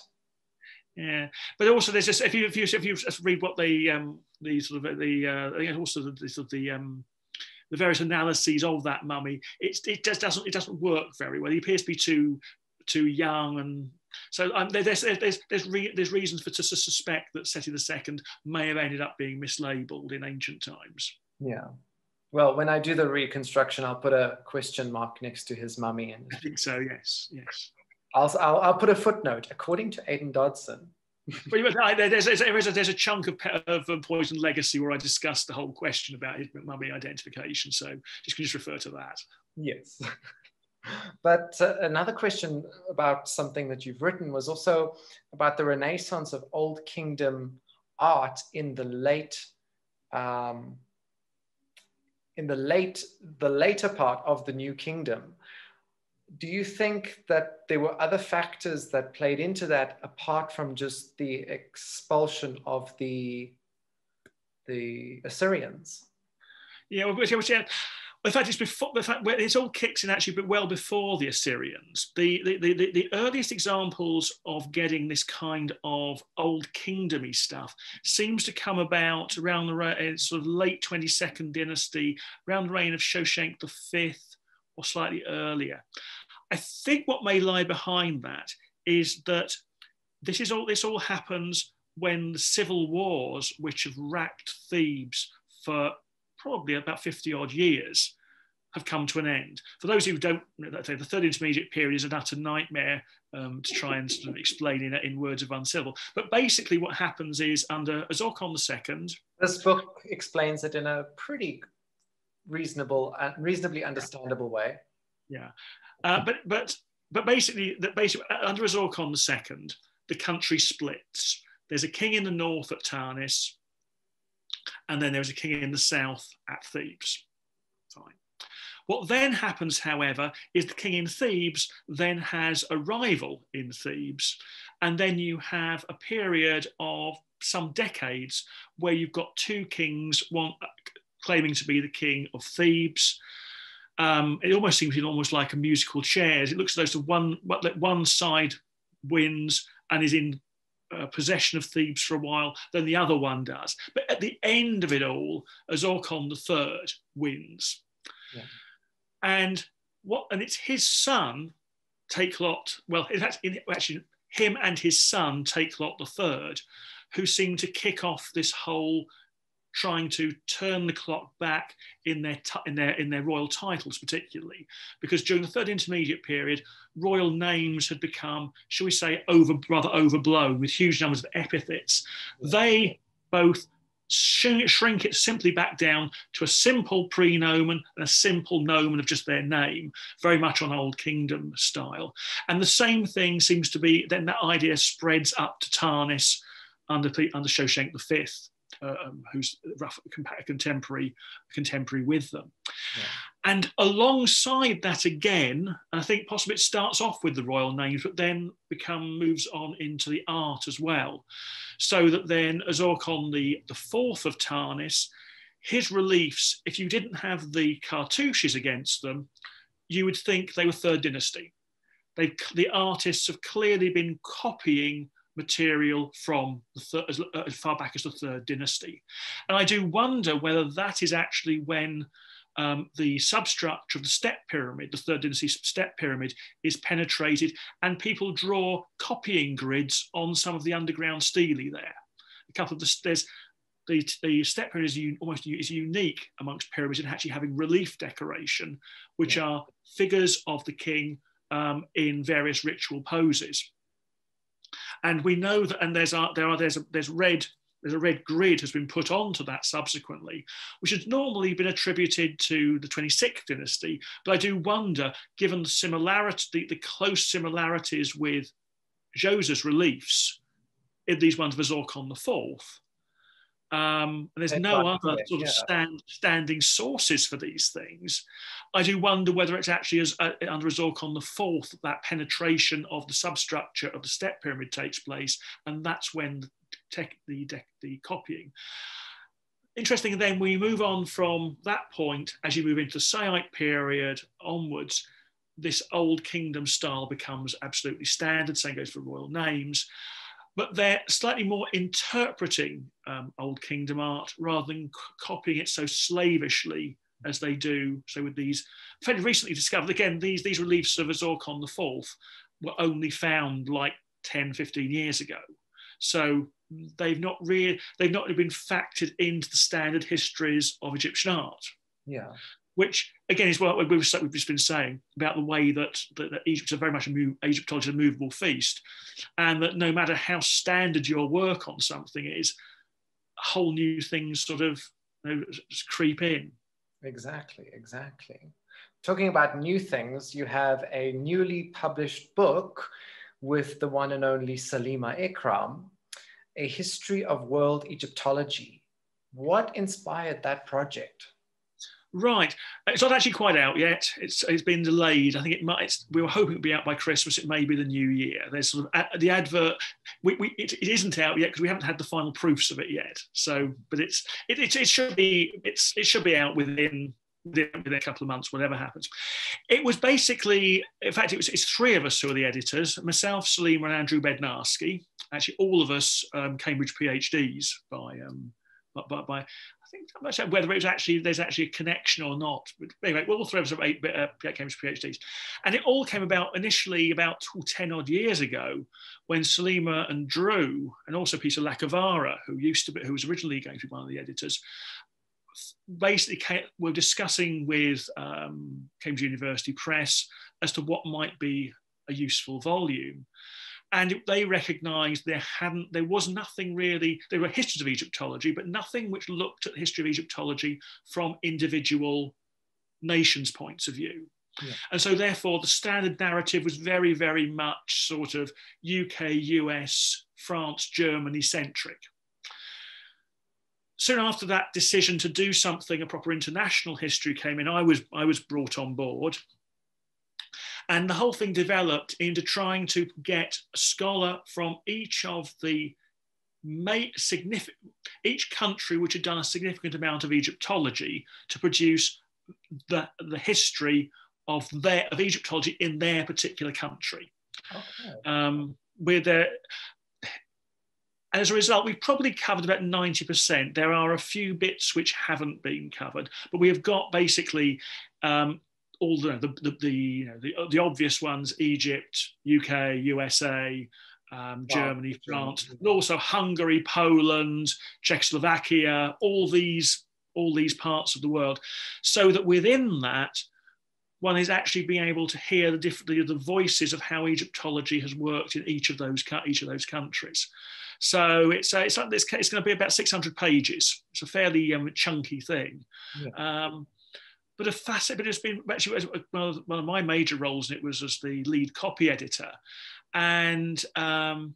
Yeah, but also there's this. If you if you if you read what the um the sort of the uh, also the, the sort of the um the various analyses of that mummy, it it just doesn't it doesn't work very well. He appears to be too too young and so um, there's there's there's, re, there's reasons for to suspect that Seti II may have ended up being mislabeled in ancient times. Yeah. Well, when I do the reconstruction, I'll put a question mark next to his mummy. And I think so. Yes. Yes. I'll, I'll, I'll put a footnote. According to Aidan Dodson. there's, there's, there's, a, there's a chunk of, of um, Poison Legacy where I discussed the whole question about his mummy identification. So just can just refer to that. Yes. but uh, another question about something that you've written was also about the renaissance of Old Kingdom art in the late um, in the late the later part of the New Kingdom. Do you think that there were other factors that played into that apart from just the expulsion of the the Assyrians? Yeah, in fact, it's before the fact all kicks in actually, but well before the Assyrians. The, the, the, the, earliest examples of getting this kind of old kingdomy stuff seems to come about around the eh, sort of late 22nd dynasty, around the reign of Shoshenq V or slightly earlier. I think what may lie behind that is that this is all this all happens when the civil wars, which have racked Thebes for probably about 50 odd years have come to an end. For those who don't, say the third intermediate period is an utter nightmare um, to try and sort of explain in, in words of uncivil. But basically, what happens is under Osorkon II. This book explains it in a pretty reasonable, uh, reasonably understandable way. Yeah, uh, but but but basically, that basically under Osorkon II, the country splits. There's a king in the north at Tanis, and then there's a king in the south at Thebes. Fine. What then happens, however, is the king in Thebes then has a rival in Thebes, and then you have a period of some decades where you've got two kings, one claiming to be the king of Thebes. Um, it almost seems almost like a musical chairs. It looks as though one one side wins and is in uh, possession of Thebes for a while than the other one does. But at the end of it all, Osorkon III wins. Yeah. And what and it's his son, Takelot, well, in fact, in, actually him and his son, Takelot III, who seem to kick off this whole trying to turn the clock back in their in their in their royal titles particularly. Because during the third intermediate period royal names had become shall we say over rather overblown with huge numbers of epithets. They both shrink it simply back down to a simple prenomen and a simple nomen of just their name, very much on Old Kingdom style. And the same thing seems to be, then that idea spreads up to Tanis under, under Shoshenq V um, who's rough, contemporary, contemporary with them. Yeah. And alongside that again, I think possibly it starts off with the royal names, but then become moves on into the art as well. So that then Osorkon the, the fourth of Tanis, his reliefs, if you didn't have the cartouches against them, you would think they were third dynasty. They, the artists have clearly been copying material from third, as, uh, as, far back as the third dynasty. And I do wonder whether that is actually when um, the substructure of the step pyramid, the third dynasty step pyramid, is penetrated and people draw copying grids on some of the underground stele there. A couple of the, there's the, the step pyramid is un, almost is unique amongst pyramids in actually having relief decoration, which yeah. are figures of the king um, in various ritual poses. And we know that, and there's, there are, there's, a, there's red there's a red grid has been put onto that subsequently, which has normally been attributed to the 26th dynasty. But I do wonder, given the similarity, the, the close similarities with Djoser's reliefs in these ones of Osorkon the Fourth, um, and there's no other sort of stand, standing sources for these things. I do wonder whether it's actually as, uh, under Osorkon the fourth that penetration of the substructure of the step pyramid takes place, and that's when the tech, the, the copying. Interesting. Then we move on from that point as you move into the Saite period onwards. This old kingdom style becomes absolutely standard. Same goes for royal names but they're slightly more interpreting um, Old Kingdom art rather than copying it so slavishly as they do. So with these, fairly recently discovered, again, these, these reliefs of Osorkon the Fourth were only found like 10, 15 years ago. So they've not really, they've not been factored into the standard histories of Egyptian art. Yeah which again is what we've, just been saying about the way that, that, that Egypt is very much a move, Egyptology is a movable feast, and that no matter how standard your work on something is, whole new things sort of you know, creep in. Exactly, exactly. Talking about new things, you have a newly published book with the one and only Salima Ikram, A History of World Egyptology. What inspired that project? Right. It's not actually quite out yet. It's it's been delayed. I think it might. we were hoping it'd be out by Christmas. It may be the new year. There's sort of the advert. We, we it, it isn't out yet because we haven't had the final proofs of it yet. So, but it's it, it, it should be it's it should be out within within a couple of months, whatever happens. It was basically, in fact, it was it's three of us who are the editors: myself, Salima, and Andrew Bednarski. Actually, all of us um, Cambridge PhDs by um, by, by think I'm not sure whether it was actually there's actually a connection or not. But anyway, all three of us are eight uh, chemistry PhDs, and it all came about initially about ten odd years ago when Salima and Drew, and also Peter Lacovara, who used to be, who was originally going to be one of the editors, basically came, were discussing with um, Cambridge University Press as to what might be a useful volume and they recognised there hadn't there was nothing really there were histories of egyptology but nothing which looked at the history of egyptology from individual nations points of view. Yeah. and so therefore the standard narrative was very very much sort of uk us france germany centric. Soon after that decision to do something a proper international history came in. I was i was brought on board and the whole thing developed into trying to get a scholar from each of the significant, each country which had done a significant amount of Egyptology to produce the, the history of their of Egyptology in their particular country. Okay. Um, with their, as a result, we've probably covered about 90%. There are a few bits which haven't been covered, but we have got basically um, all the the, the, the you know the, the obvious ones Egypt, UK, USA, um, Germany, France, but also Hungary, Poland, Czechoslovakia, all these all these parts of the world, so that within that one is actually being able to hear the different the voices of how Egyptology has worked in each of those each of those countries. So it's it's, it's, it's going to be about 600 pages. It's a fairly um, chunky thing. Yeah. Um, but a facet, but it's been actually one of my major roles in it was as the lead copy editor, and um,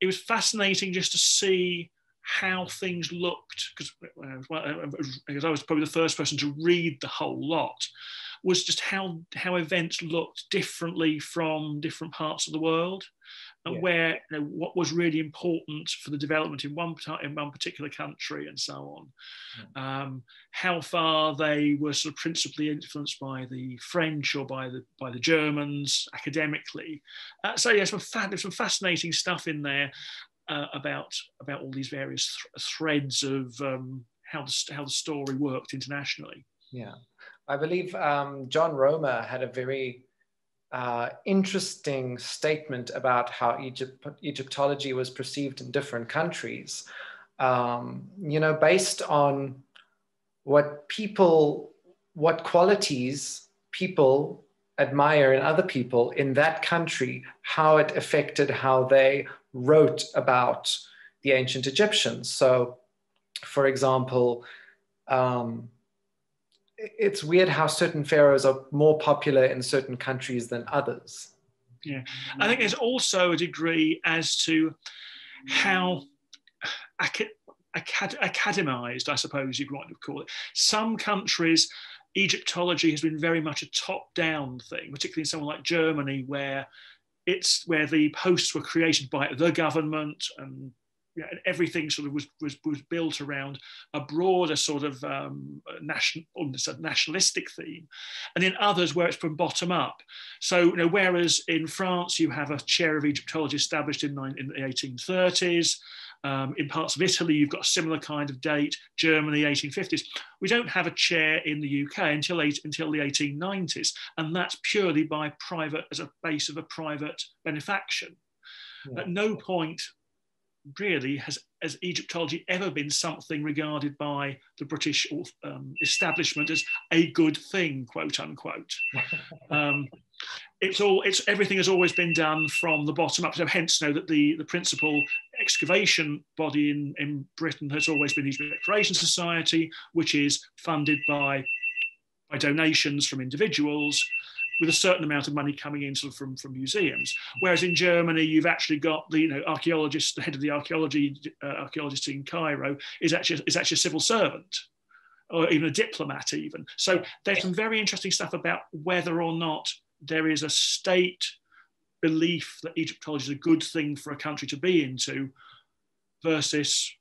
it was fascinating just to see how things looked because I was probably the first person to read the whole lot was just how how events looked differently from different parts of the world and yeah. where you know, what was really important for the development in one in one particular country and so on. Yeah. Um, how far they were sort of principally influenced by the French or by the by the Germans academically. Uh, so yeah, some there's some fascinating stuff in there uh, about about all these various th- threads of um, how the how the story worked internationally. Yeah, I believe um, John Romer had a very uh, interesting statement about how Egypt, Egyptology was perceived in different countries. Um, you know, based on what people, what qualities people admire in other people in that country, how it affected how they wrote about the ancient Egyptians. So, for example, um, it's weird how certain pharaohs are more popular in certain countries than others. Yeah, I think there's also a degree as to how acad- academized, I suppose you'd want to call it. Some countries, Egyptology has been very much a top-down thing, particularly in somewhere like Germany, where it's where the posts were created by the government and you everything sort of was, was, was built around a broader sort of um, national, nationalistic theme, and in others where it's from bottom up. So, you know, whereas in France you have a chair of Egyptology established in, in the 1830s, um, in parts of Italy, you've got a similar kind of date, Germany, 1850s. We don't have a chair in the UK until, eight, until the 1890s, and that's purely by private, as a base of a private benefaction. Yeah. At no point really has, has Egyptology ever been something regarded by the British um, establishment as a good thing, quote unquote. um, it's all it's everything has always been done from the bottom up. So hence, know that the the principal excavation body in, in Britain has always been the Egypt Exploration Society, which is funded by by donations from individuals with a certain amount of money coming in sort of from, from museums. Whereas in Germany, you've actually got the you know archaeologist, the head of the archaeology uh, archaeologist in Cairo is actually is actually a civil servant. or even a diplomat, even. So there's some very interesting stuff about whether or not there is a state belief that Egyptology is a good thing for a country to be into versus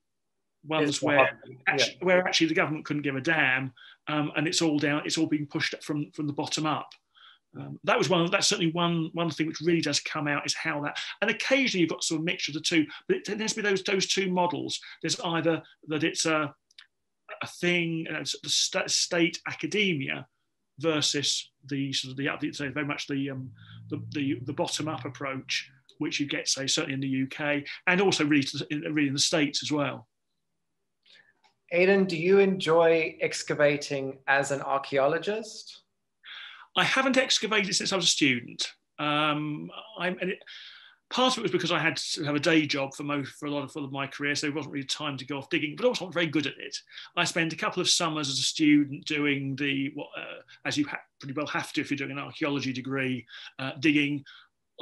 ones where actually, yeah. where actually the government couldn't give a damn um, and it's all down it's all being pushed from from the bottom up um, that was one. That's certainly one one thing which really does come out is how that. And occasionally you've got sort of mixture of the two, but it tends to be those those two models. There's either that it's a a thing, uh, the st- state academia versus the sort of the say very much the um, the, the, the bottom up approach, which you get say certainly in the UK and also really really in the states as well. Aidan, do you enjoy excavating as an archaeologist? I haven't excavated since I was a student. Um, I'm, it, part of it was because I had to have a day job for most for a lot of, for my career, so there wasn't really time to go off digging. But I was not very good at it. I spent a couple of summers as a student doing the what, uh, as you ha- pretty well have to if you're doing an archaeology degree, uh, digging.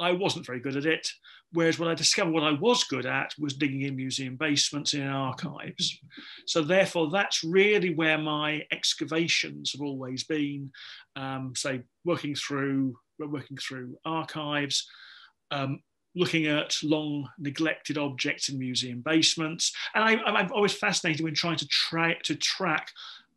I wasn't very good at it. Whereas what I discovered what I was good at was digging in museum basements in archives. So therefore, that's really where my excavations have always been. Um, say working through working through archives, um, looking at long neglected objects in museum basements, and I, am always fascinated when trying to try to track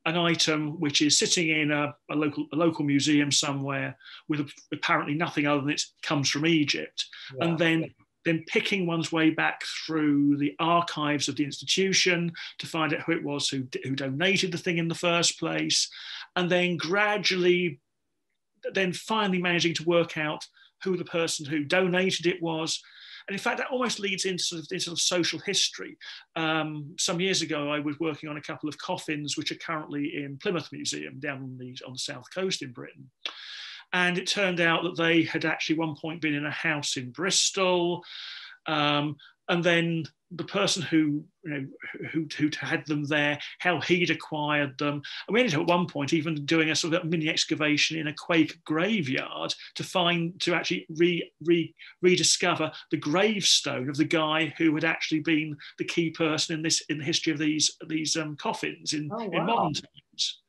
an item which is sitting in a, a, local a local museum somewhere with apparently nothing other than it comes from Egypt, yeah. and then then picking one's way back through the archives of the institution to find out who it was who, who donated the thing in the first place, and then gradually, then finally managing to work out who the person who donated it was. And in fact, that almost leads into sort of, into sort of social history. Um, some years ago, I was working on a couple of coffins which are currently in Plymouth Museum down on the, on the south coast in Britain. And it turned out that they had actually one point been in a house in Bristol. Um, and then the person who you know who, who had them there, how he'd acquired them. And we ended up at one point even doing a sort of mini excavation in a Quaker graveyard to find to actually re, re, rediscover the gravestone of the guy who had actually been the key person in this in the history of these these um, coffins in, oh, wow. in modern times.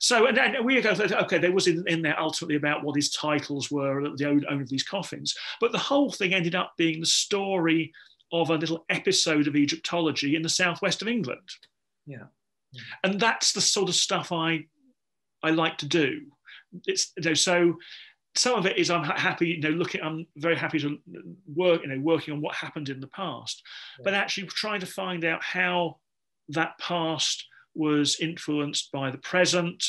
So, and, and we go, okay, there was in, in, there ultimately about what his titles were, the owner of these coffins. But the whole thing ended up being the story of a little episode of Egyptology in the southwest of England. Yeah. yeah. And that's the sort of stuff I, I like to do. It's, you know, so some of it is I'm happy, you know, looking, I'm very happy to work, you know, working on what happened in the past, yeah. but actually trying to find out how that past was influenced by the present,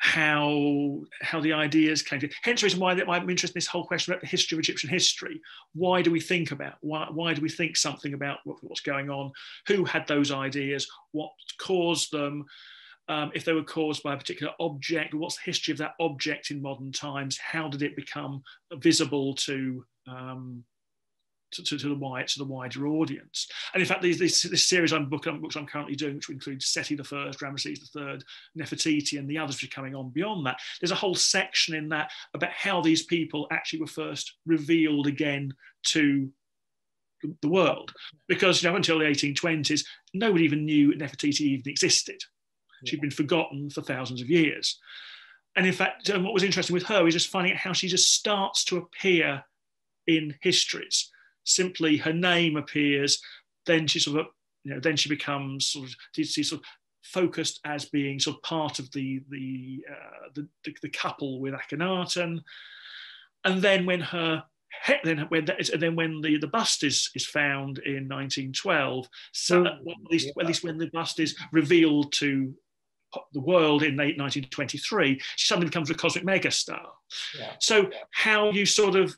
how how the ideas came to. Hence the reason why I'm interested in this whole question about the history of Egyptian history. Why do we think about why why do we think something about what, what's going on? Who had those ideas? What caused them? Um, if they were caused by a particular object, what's the history of that object in modern times? How did it become visible to um, to, to, to, the wide to the wider audience. And in fact, these, this, this series I'm book, books I'm currently doing, which includes Seti the First, Ramesses the Third, Nefertiti, and the others which are coming on beyond that. There's a whole section in that about how these people actually were first revealed again to the world, because you know until the 1820s, nobody even knew Nefertiti even existed. She'd been forgotten for thousands of years. And in fact, um, what was interesting with her is just finding out how she just starts to appear in histories simply her name appears, then she sort of, you know, then she becomes sort of, she's sort of focused as being sort of part of the the uh, the, the, the, couple with Akhenaten, and then when her then when that, and then when the, the bust is is found in 1912, so at least at least when the bust is revealed to the world in late 1923, she suddenly becomes a cosmic megastar. Yeah. So how you sort of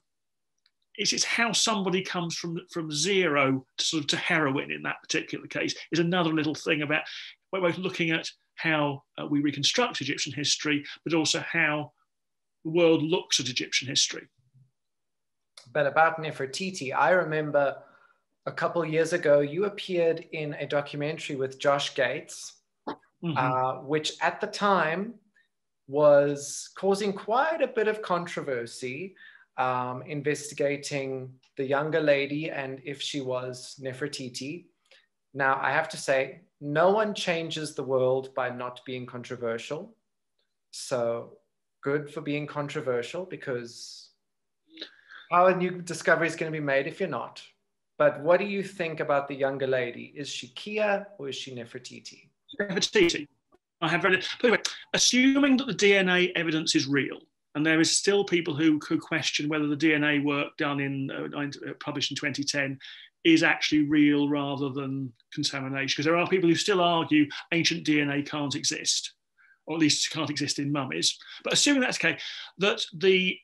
it's, it's how somebody comes from from zero to sort of to heroin in that particular case is another little thing about we're both looking at how uh, we reconstruct Egyptian history, but also how the world looks at Egyptian history. But about Nefertiti, I remember a couple years ago you appeared in a documentary with Josh Gates, mm-hmm. uh, which at the time was causing quite a bit of controversy um, investigating the younger lady and if she was Nefertiti. Now, I have to say, no one changes the world by not being controversial. So good for being controversial because how a new discovery is going to be made if you're not. But what do you think about the younger lady? Is she Kiya or is she Nefertiti? Nefertiti. I have read. By assuming that the DNA evidence is real, and there is still people who could question whether the DNA work done in uh, uh published in 2010 is actually real rather than contamination. Because there are people who still argue ancient DNA can't exist, or at least can't exist in mummies. But assuming that's okay, that the,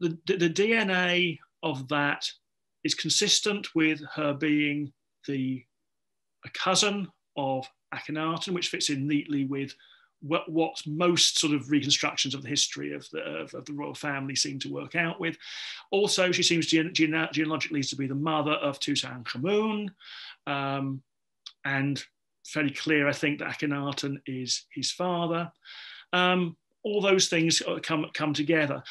the, the DNA of that is consistent with her being the a cousin of Akhenaten, which fits in neatly with what, what, most sort of reconstructions of the history of the, of, of the royal family seem to work out with. Also, she seems gene, gene, genealogically to be the mother of Tutankhamun, um, and fairly clear, I think, that Akhenaten is his father. Um, all those things come come together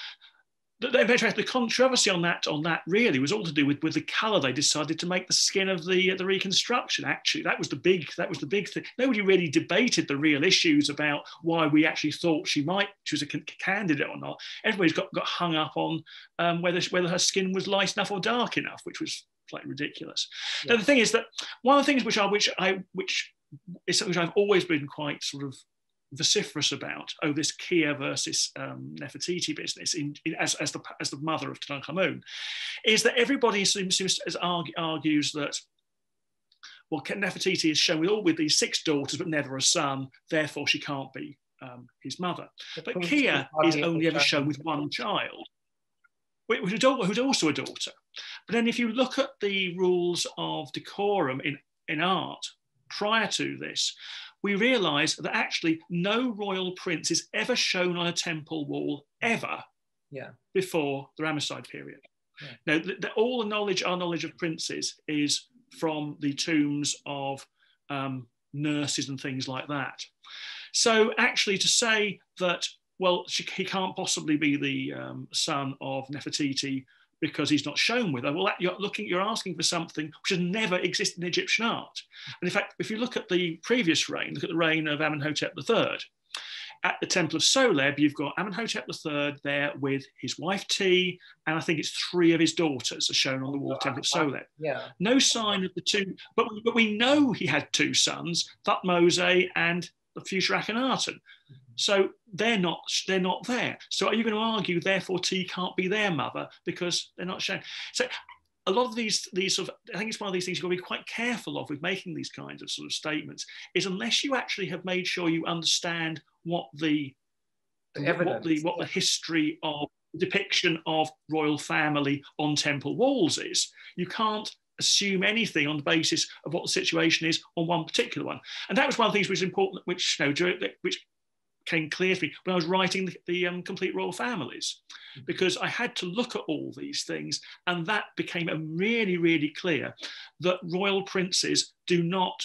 the, the controversy on that on that really was all to do with, with the color they decided to make the skin of the the reconstruction actually. That was the big that was the big thing nobody really debated the real issues about why we actually thought she might she was a candidate or not. Everybody's got, got hung up on um, whether whether her skin was light enough or dark enough which was slightly ridiculous. Yeah. now the thing is that one of the things which i which i which is something which i've always been quite sort of vociferous about, oh, this Kiya versus um, Nefertiti business in, in, as, as, the, as the mother of Tutankhamun, is that everybody seems, seems as argue, argues that well, Nefertiti is shown with all with these six daughters, but never a son. Therefore, she can't be um, his mother. But Kiya is only ever shown with one child, who's also a daughter. But then, if you look at the rules of decorum in, in art prior to this, we realize that actually no royal prince is ever shown on a temple wall ever yeah. before the Ramesside period. Yeah. Now, the, the, all the knowledge, our knowledge of princes is from the tombs of um, nurses and things like that. So, actually, to say that, well, she, he can't possibly be the um, son of Nefertiti because he's not shown with her. Well, that, you're looking, you're asking for something which has never existed in Egyptian art. And in fact, if you look at the previous reign, look at the reign of Amenhotep III. At the Temple of Soleb, you've got Amenhotep III there with his wife Ti, and I think it's three of his daughters are shown on the wall of Temple of Soleb. Yeah. No sign of the two, but, but we know he had two sons, Thutmose and the future Akhenaten. So they're not they're not there. So are you going to argue therefore Tiye can't be their mother because they're not shown? So a lot of these these sort of I think it's one of these things you've got to be quite careful of with making these kinds of sort of statements is unless you actually have made sure you understand what the, the what the what the history of depiction of royal family on temple walls is, you can't assume anything on the basis of what the situation is on one particular one. And that was one of the things which is important, which you know, which came clear to me when I was writing the, the um, complete royal families, mm-hmm. because I had to look at all these things, and that became really, really clear that royal princes do not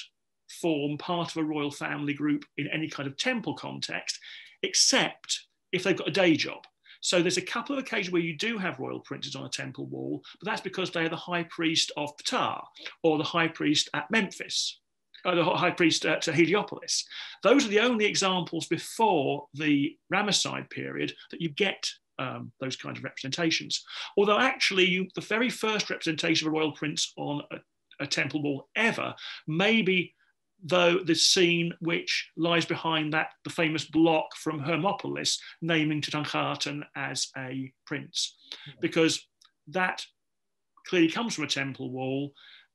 form part of a royal family group in any kind of temple context, except if they've got a day job. So there's a couple of occasions where you do have royal princes on a temple wall, but that's because they are the high priest of Ptah or the high priest at Memphis uh, the high priest at Heliopolis. Those are the only examples before the Ramesside period that you get um, those kinds of representations. Although actually, you, the very first representation of a royal prince on a, a temple wall ever may be though the scene which lies behind that the famous block from Hermopolis naming Tutankhaten as a prince, because that clearly comes from a temple wall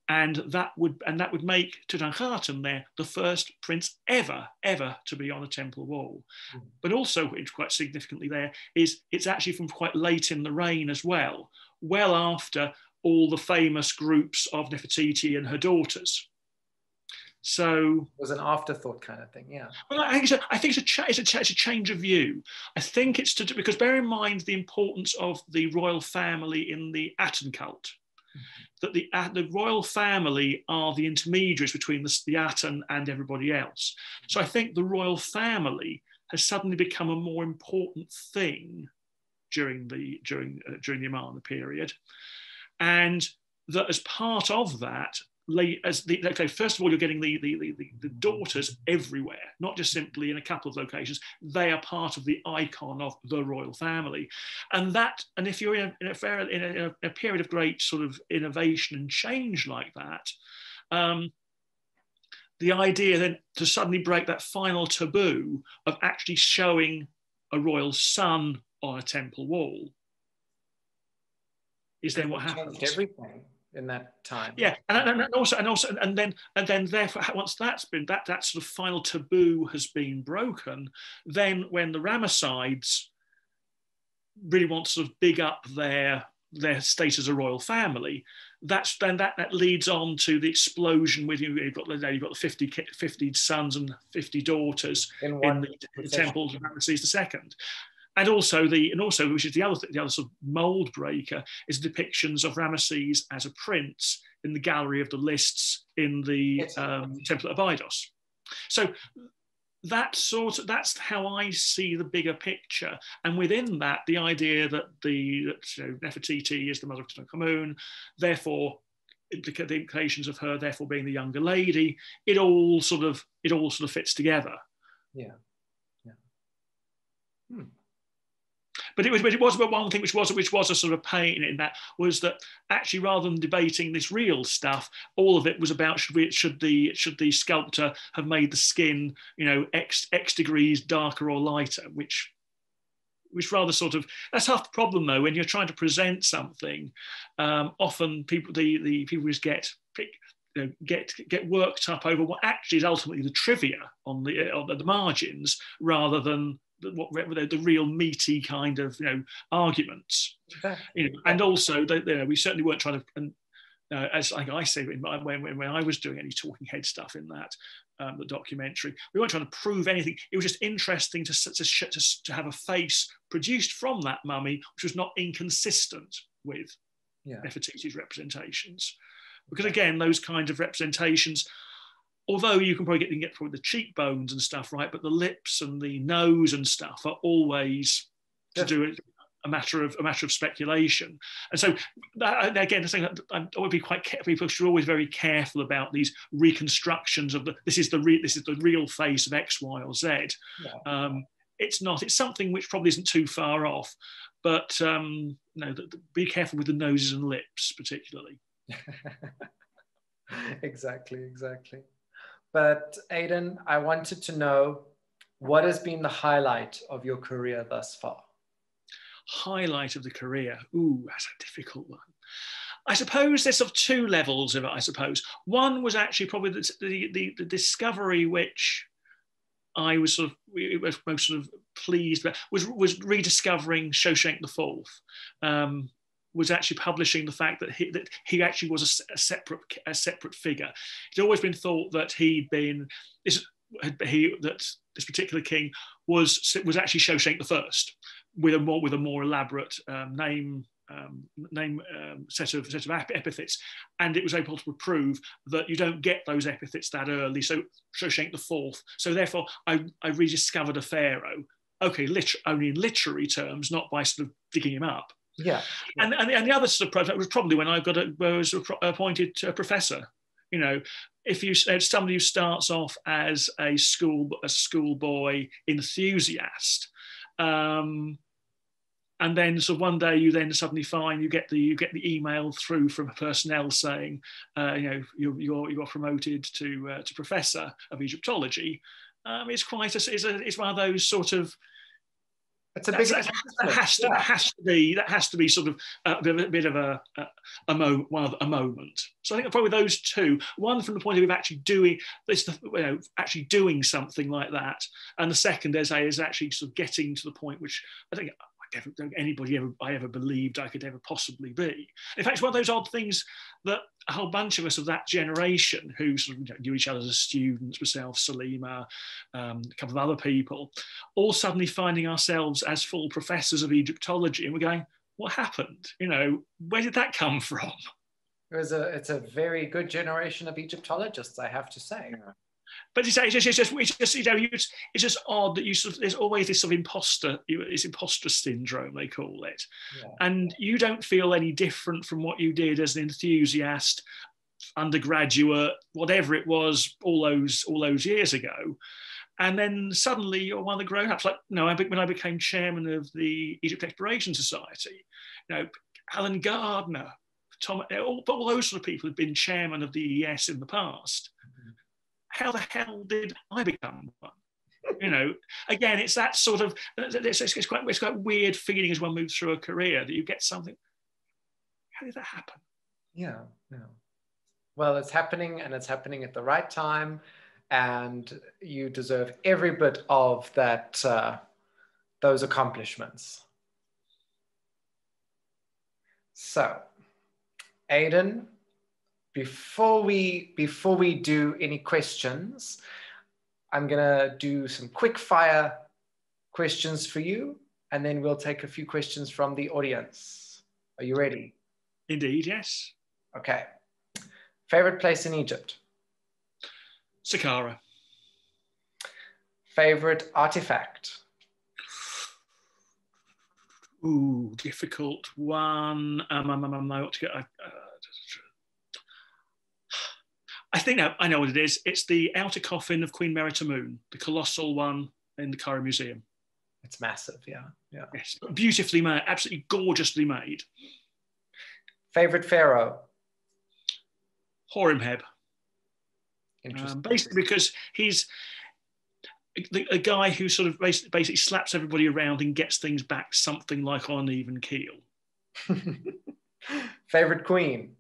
and that would and that would make Tutankhaten there the first prince ever ever to be on a temple wall. Mm. But also, quite significantly there is it's actually from quite late in the reign as well, well after all the famous groups of Nefertiti and her daughters. So it was an afterthought kind of thing, yeah. Well, I think it's a, I think it's a, cha- it's, a cha- it's a change of view. I think it's to do, because bear in mind the importance of the royal family in the Aten cult that the, uh, the royal family are the intermediaries between the, the and everybody else. So I think the royal family has suddenly become a more important thing during the during uh, during the Amarna period, and that as part of that, as the, okay, first of all, you're getting the, the, the, the, daughters everywhere, not just simply in a couple of locations. They are part of the icon of the royal family. And that, and if you're in a, in a, fair, in a, in a period of great sort of innovation and change like that, um, the idea then to suddenly break that final taboo of actually showing a royal son on a temple wall is then what happens. Everything in that time. Yeah, and, and, also, and also, and then, and then, therefore, once that's been that that sort of final taboo has been broken, then when the Ramessides really want to sort of big up their their state as a royal family, that's then that, that leads on to the explosion with you. You've got the you've got the 50, 50 sons and 50 daughters in, in the, the temples of Ramesses II and also the and also which is the other the other sort of mold breaker is depictions of Ramesses as a prince in the gallery of the lists in the um, Temple of Abydos. So that sort of that's how I see the bigger picture, and within that, the idea that the that, you know, Nefertiti is the mother of Tutankhamun, therefore the implications of her therefore being the younger lady, it all sort of it all sort of fits together. Yeah. Yeah. Hmm but it was, but it was one thing which was which was a sort of pain in that was that actually rather than debating this real stuff, all of it was about should we should the should the sculptor have made the skin you know x x degrees darker or lighter, which which rather sort of that's half the problem though when you're trying to present something. Um, often people the the people just get pick, you know, get get worked up over what actually is ultimately the trivia on the on the margins rather than what the, the real meaty kind of you know arguments. You know, and also you know, we certainly weren't trying to. And, uh, as like I say, when, when, when I was doing any talking head stuff in that um, the documentary, we weren't trying to prove anything. It was just interesting to, to, to, to have a face produced from that mummy, which was not inconsistent with yeah. Nefertiti's representations. Because again, those kinds of representations although you can probably get, get probably the cheekbones and stuff right, but the lips and the nose and stuff are always to do it a matter of a matter of speculation. And so that, again, I think I would be quite careful. People should always very careful about these reconstructions of the this is the re, this is the real face of X, Y, or Z. Yeah. Um, it's not. It's something which probably isn't too far off, but um, no, the, the, be careful with the noses and lips, particularly. exactly. Exactly. But Aidan, I wanted to know what has been the highlight of your career thus far? Highlight of the career? Ooh, that's a difficult one. I suppose there's sort of two levels of it, I suppose. One was actually probably the, the, the, the discovery which I was sort of most sort of pleased about was was rediscovering Shoshenq the Fourth. Um, was actually publishing the fact that he, that he actually was a, a separate a separate figure. It's always been thought that he'd been this, he that this particular king was was actually Shoshenq the First with a more with a more elaborate um, name um, name um, set of set of epithets, and it was able to prove that you don't get those epithets that early. So Shoshenq the Fourth. So therefore, I, I rediscovered a pharaoh. Okay, only in literary terms, not by sort of digging him up. Yeah. And, and, and the other sort of project was probably when I got a, was appointed a professor. You know, if you somebody who starts off as a school a schoolboy enthusiast, um, and then so one day you then suddenly find you get the you get the email through from personnel saying, uh, you know, you're, you're you're promoted to uh, to professor of Egyptology. Um, it's quite a it's, a it's one of those sort of it's a big. That, that has to yeah. has to be that has to be sort of uh, a bit of a a, a, mo, one of a moment. So I think probably those two. One from the point of view of actually doing this, you know, actually doing something like that, and the second, as I is actually sort of getting to the point which I think ever, anybody ever I ever believed I could ever possibly be. In fact, it's one of those odd things that a whole bunch of us of that generation who sort of knew each other as students, myself, Salima, um, a couple of other people, all suddenly finding ourselves as full professors of Egyptology, and we're going, "What happened? You know, where did that come from?" It was a, it's a very good generation of Egyptologists, I have to say. But it's, it's, just, it's, just, it's just, you know, it's, it's just odd that you sort of, there's always this sort of imposter, it's imposter syndrome, they call it. Yeah. And you don't feel any different from what you did as an enthusiast undergraduate, whatever it was, all those all those years ago. And then suddenly you're one of the grown-ups. Like, no, when I became chairman of the Egypt Exploration Society, you know, Alan Gardiner, Tom, all, all those sort of people have been chairman of the ES in the past. How the hell did I become one? you know, again, it's that sort of it's, it's, quite it's quite weird feeling as one moves through a career that you get something. How did that happen? Yeah, yeah. Well, it's happening, and it's happening at the right time, and you deserve every bit of that uh, those accomplishments. So, Aidan, before we before we do any questions, I'm gonna do some quick fire questions for you, and then we'll take a few questions from the audience. Are you ready? Indeed, yes. Okay. Favorite place in Egypt? Saqqara. Favorite artifact? Ooh, difficult one. Um, um, um, um I ought to get. Uh, I think I, I know what it is. It's the outer coffin of Queen Meritamun, the colossal one in the Cairo Museum. It's massive, yeah, yeah. Yes, beautifully made, absolutely gorgeously made. Favorite pharaoh? Interesting. Um, basically, because he's the, a guy who sort of basically, basically slaps everybody around and gets things back something like on even keel. Favorite queen?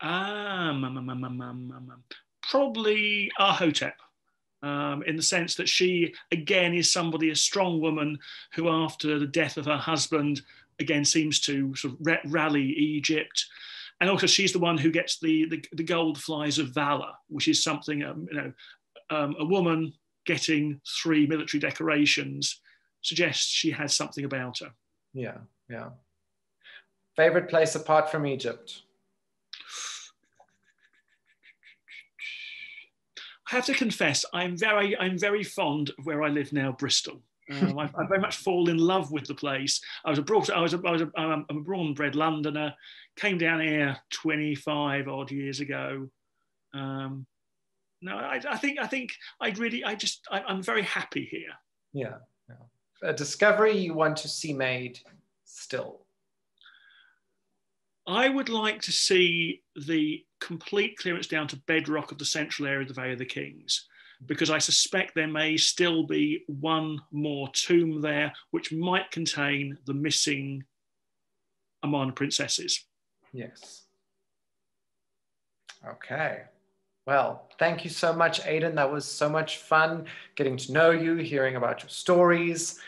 Um, um, um, um, probably Ahotep. Um, in the sense that she, again, is somebody, a strong woman who, after the death of her husband, again seems to sort of rally Egypt. And also, she's the one who gets the, the, the gold flies of valor, which is something, um, you know, um, a woman getting three military decorations suggests she has something about her. Yeah, yeah. Favorite place apart from Egypt? I have to confess, I'm very, I'm very fond of where I live now, Bristol. Um, I, I, very much fall in love with the place. I was abroad. I was a, I was a, I'm a born and bred Londoner. Came down here 25 odd years ago. Um, no, I, I, think I think I'd really. I just I, am very happy here. Yeah, yeah. A discovery you want to see made still. I would like to see the complete clearance down to bedrock of the central area of the Valley of the Kings because I suspect there may still be one more tomb there which might contain the missing Amarna princesses. Yes. Okay. Well, thank you so much, Aidan. That was so much fun getting to know you, hearing about your stories.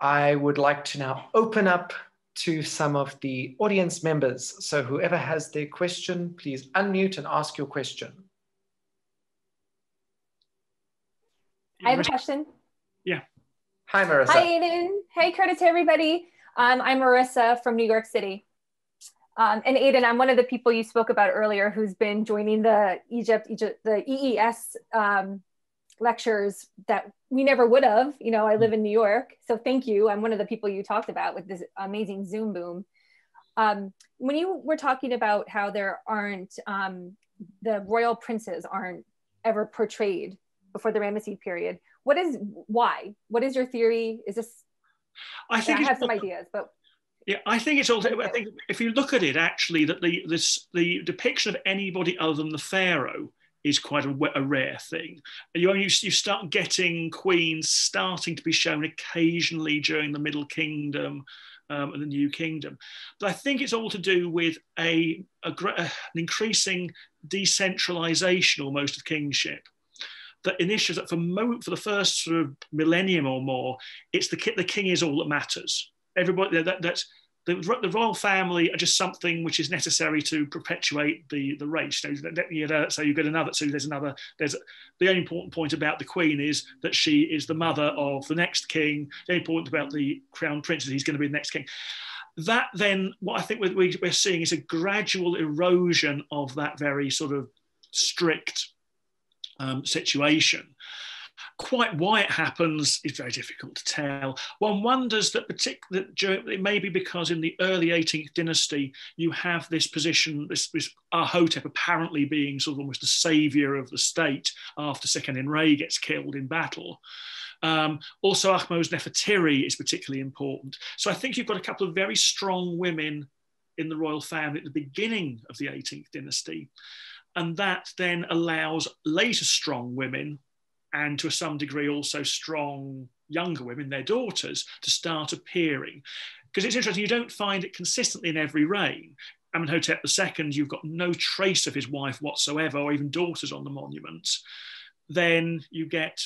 I would like to now open up to some of the audience members. So whoever has their question, please unmute and ask your question. I have a question. Yeah. Hi, Marissa. Hi, Aidan. Hey, Curtis. Hey, everybody. Um, I'm Marissa from New York City. Um, and Aidan, I'm one of the people you spoke about earlier who's been joining the Egypt, Egypt the EES um, lectures that we never would have. You know, I live in New York, so thank you. I'm one of the people you talked about with this amazing Zoom boom. Um, when you were talking about how there aren't um, the royal princes aren't ever portrayed before the Ramesside period, what is why? What is your theory? Is this? I think I have some ideas, but yeah, I think it's also. I think if you look at it, actually, that the this the depiction of anybody other than the pharaoh is quite a, a rare thing. You only you start getting queens starting to be shown occasionally during the Middle Kingdom. Um, and the New Kingdom, but I think it's all to do with a, a an increasing decentralization almost of kingship that initially that for moment for the first sort of millennium or more, it's the the king is all that matters everybody that, that's the, the, royal family are just something which is necessary to perpetuate the, the race. So you get another. So there's another. There's the only important point about the queen is that she is the mother of the next king. The only important about the crown prince is he's going to be the next king. That then, what I think we're, we're seeing is a gradual erosion of that very sort of strict um, situation. Quite why it happens is very difficult to tell. One wonders that, particularly, it may be because in the early 18th dynasty, you have this position, this, this Ahotep apparently being sort of almost the savior of the state after Seqenen-Re gets killed in battle. Um, also, Ahmose Nefertari is particularly important. So I think you've got a couple of very strong women in the royal family at the beginning of the 18th dynasty. And that then allows later strong women, and to some degree also strong younger women, their daughters, to start appearing. Because it's interesting, you don't find it consistently in every reign. Amenhotep II, you've got no trace of his wife whatsoever, or even daughters on the monuments. Then you get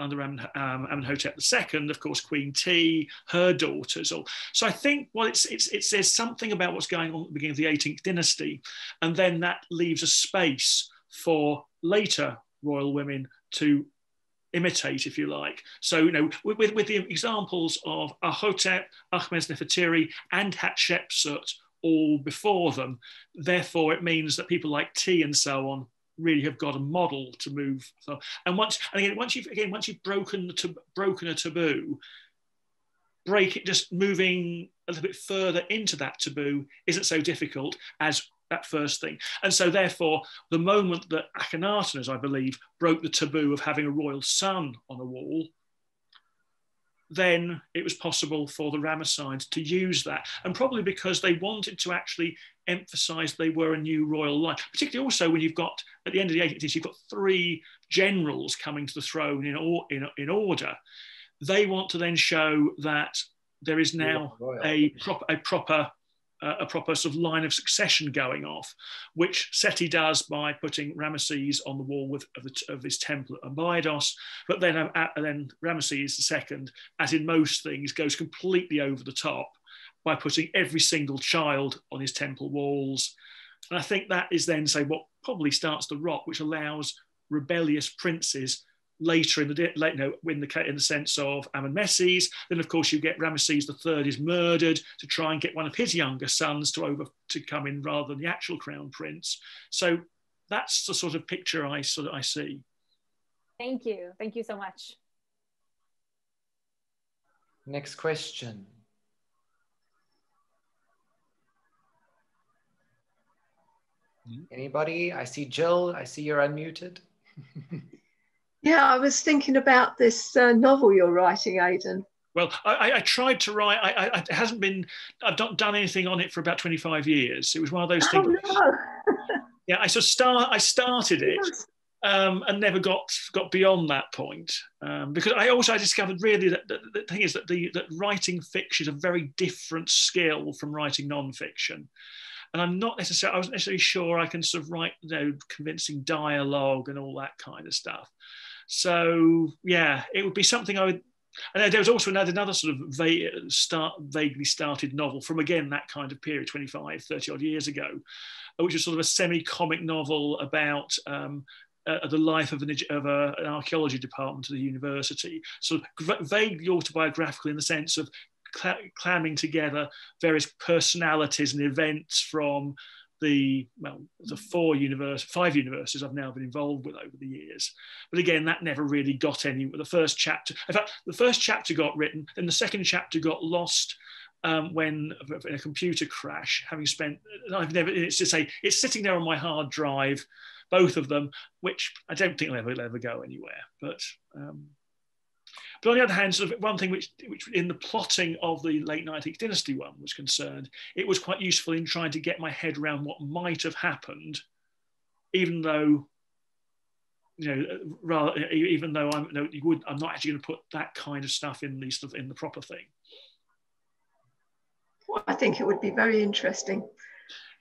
under um, Amenhotep II, of course, Queen Tiye, her daughters. All. So I think well, it's, it's, it says something about what's going on at the beginning of the 18th dynasty, and then that leaves a space for later royal women to imitate, if you like. So, you know, with, with, the examples of Ahotep, Ahmes Nefertari, and Hatshepsut all before them, therefore it means that people like Tiye and so on really have got a model to move. So, and once and again, once you've again once you've broken the broken a taboo, break it just moving a little bit further into that taboo isn't so difficult as that first thing. And so therefore, the moment that Akhenaten, as I believe, broke the taboo of having a royal son on a wall, then it was possible for the Ramessides to use that. And probably because they wanted to actually emphasize they were a new royal line, particularly also when you've got, at the end of the 80s, you've got three generals coming to the throne in, or, in, in order. They want to then show that there is now a, prop, a proper a proper sort of line of succession going off, which Seti does by putting Ramesses on the wall with, of, the, of his temple at Abydos. But then, uh, then Ramesses II, as in most things, goes completely over the top by putting every single child on his temple walls. And I think that is then, say, what probably starts the rot, which allows rebellious princes later in the late, you know, in the in the sense of Amenmeses. Then, of course, you get Ramesses III is murdered to try and get one of his younger sons to over to come in rather than the actual crown prince. So that's the sort of picture I sort of I see. Thank you. Thank you so much. Next question. Hmm? Anybody? I see Jill. I see you're unmuted. Yeah, I was thinking about this uh, novel you're writing, Aidan. Well, I, I tried to write. I, I, it hasn't been. I've not done anything on it for about 25 years. It was one of those things. Oh, no. yeah, I sort of start. I started it. Um, and never got got beyond that point um, because I also I discovered really that, that, the thing is that the that writing fiction is a very different skill from writing non-fiction and I'm not necessarily I wasn't necessarily sure I can sort of write you know convincing dialogue and all that kind of stuff so yeah, it would be something I would. And there was also another, another sort of va- start, vaguely started novel from again that kind of period, 25, 30 odd years ago, which was sort of a semi-comic novel about um, uh, the life of an, of a, an archaeology department at the university, sort of vaguely autobiographical in the sense of cl- clamming together various personalities and events from the well the four universe five universes I've now been involved with over the years. But again, that never really got any. The first chapter, in fact, the first chapter got written, then the second chapter got lost um, when in a computer crash. Having spent, I've never. It's to say, it's sitting there on my hard drive, both of them, which I don't think will ever, ever go anywhere. But um, but on the other hand, sort of one thing which, which in the plotting of the late 19th dynasty one was concerned, it was quite useful in trying to get my head around what might have happened, even though, you know, rather, even though I'm, no, you would, I'm not actually going to put that kind of stuff in the sort of in the proper thing. Well, I think it would be very interesting.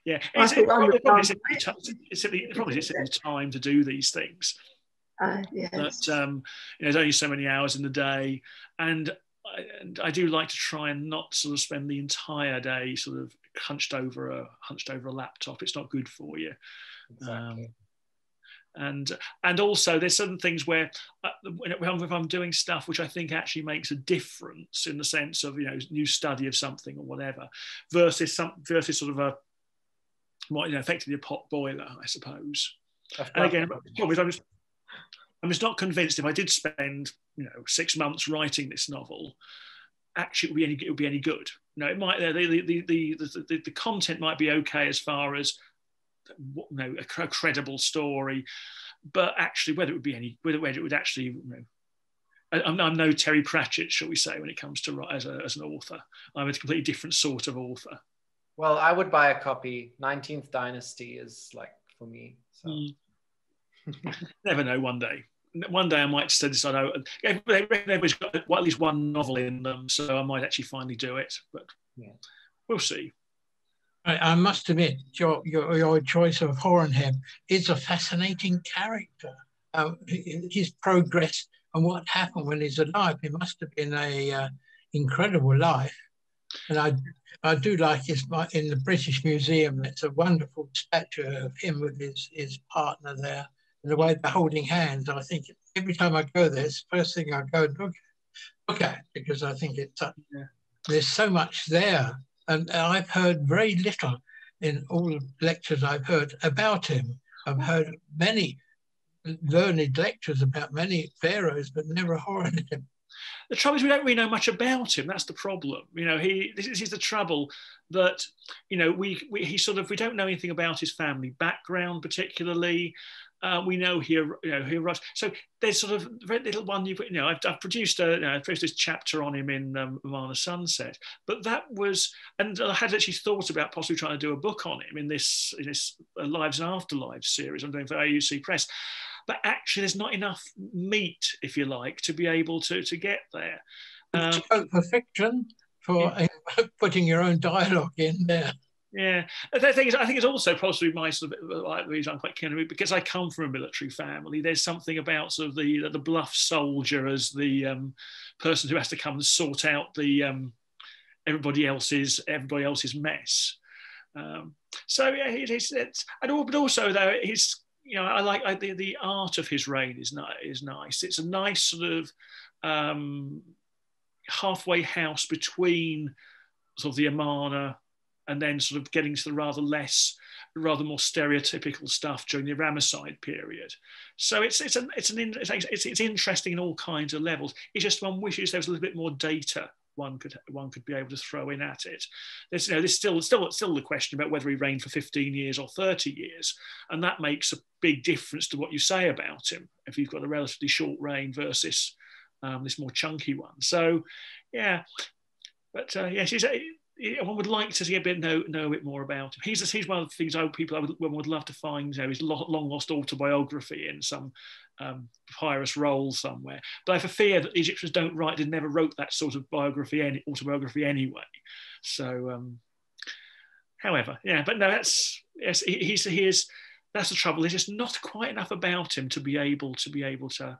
Yeah, it's, it, probably, probably, it's, it's, it's, probably it's the time to do these things. Uh, yes. But um, you know, there's only so many hours in the day, and I, and I do like to try and not sort of spend the entire day sort of hunched over a hunched over a laptop. It's not good for you. Exactly. Um, and and also there's certain things where uh, if I'm doing stuff which I think actually makes a difference in the sense of you know new study of something or whatever versus some versus sort of a what you know effectively a pot boiler I suppose. And again, probably I'm just I'm just not convinced if I did spend, you know, six months writing this novel, actually it would be any, it would be any good. No, it might the the, the, the, the, content might be okay as far as you know, a, a credible story, but actually whether it would be any whether, whether it would actually you know, I'm, I'm, no Terry Pratchett, shall we say, when it comes to write as, a, as an author. I'm a completely different sort of author. Well, I would buy a copy. 19th Dynasty is like for me. So. Mm. Never know. One day, one day I might decide. Oh, everybody's got at least one novel in them, so I might actually finally do it. But yeah. we'll see. I, I must admit, your, your, your choice of Horemheb is a fascinating character. Uh, his progress and what happened when he's alive. It must have been a uh, incredible life. And I, I do like his in the British Museum. It's a wonderful statue of him with his, his partner there, and the way they're holding hands. I think every time I go there, it's the first thing I go and look at, look at because I think it's uh, yeah. there's so much there and I've heard very little in all the lectures I've heard about him. I've heard many learned lectures about many pharaohs, but never Horemheb. The trouble is we don't really know much about him. That's the problem. You know, he this is the trouble that you know we, we he sort of we don't know anything about his family background particularly. Uh, we know here, you know, he writes. So there's sort of very little one. You've, you know, I've, I've produced a, you know, I've produced this chapter on him in um, Amarna Sunset, but that was, and I had actually thought about possibly trying to do a book on him in this, in this uh, Lives and Afterlives series I'm doing for AUC Press. But actually, there's not enough meat, if you like, to be able to to get there. Um, for fiction, for yeah. putting your own dialogue in there. Yeah, the thing is, I think it's also possibly my sort of like reason I'm quite keen on because I come from a military family. There's something about sort of the the bluff soldier as the um, person who has to come and sort out the um, everybody else's everybody else's mess. Um, so yeah, it, it's, it's and all, but also though he's you know I like I, the the art of his reign is is nice. It's a nice sort of um, halfway house between sort of the Amarna and then sort of getting to the rather less, rather more stereotypical stuff during the Ramesside period. So it's it's an it's an it's, it's, interesting in all kinds of levels. It's just one wishes there was a little bit more data one could one could be able to throw in at it. There's you know there's still still still the question about whether he reigned for 15 years or 30 years, and that makes a big difference to what you say about him if you've got a relatively short reign versus um, this more chunky one. So yeah, but uh, yes, one would like to see a bit know know a bit more about him. He's he's one of the things I people I would, would love to find you know his long lost autobiography in some um, papyrus roll somewhere. But I have a fear that Egyptians don't write and never wrote that sort of biography any autobiography anyway. So, um, however, yeah, but no, that's yes, he, he's he is. That's the trouble. There's just not quite enough about him to be able to be able to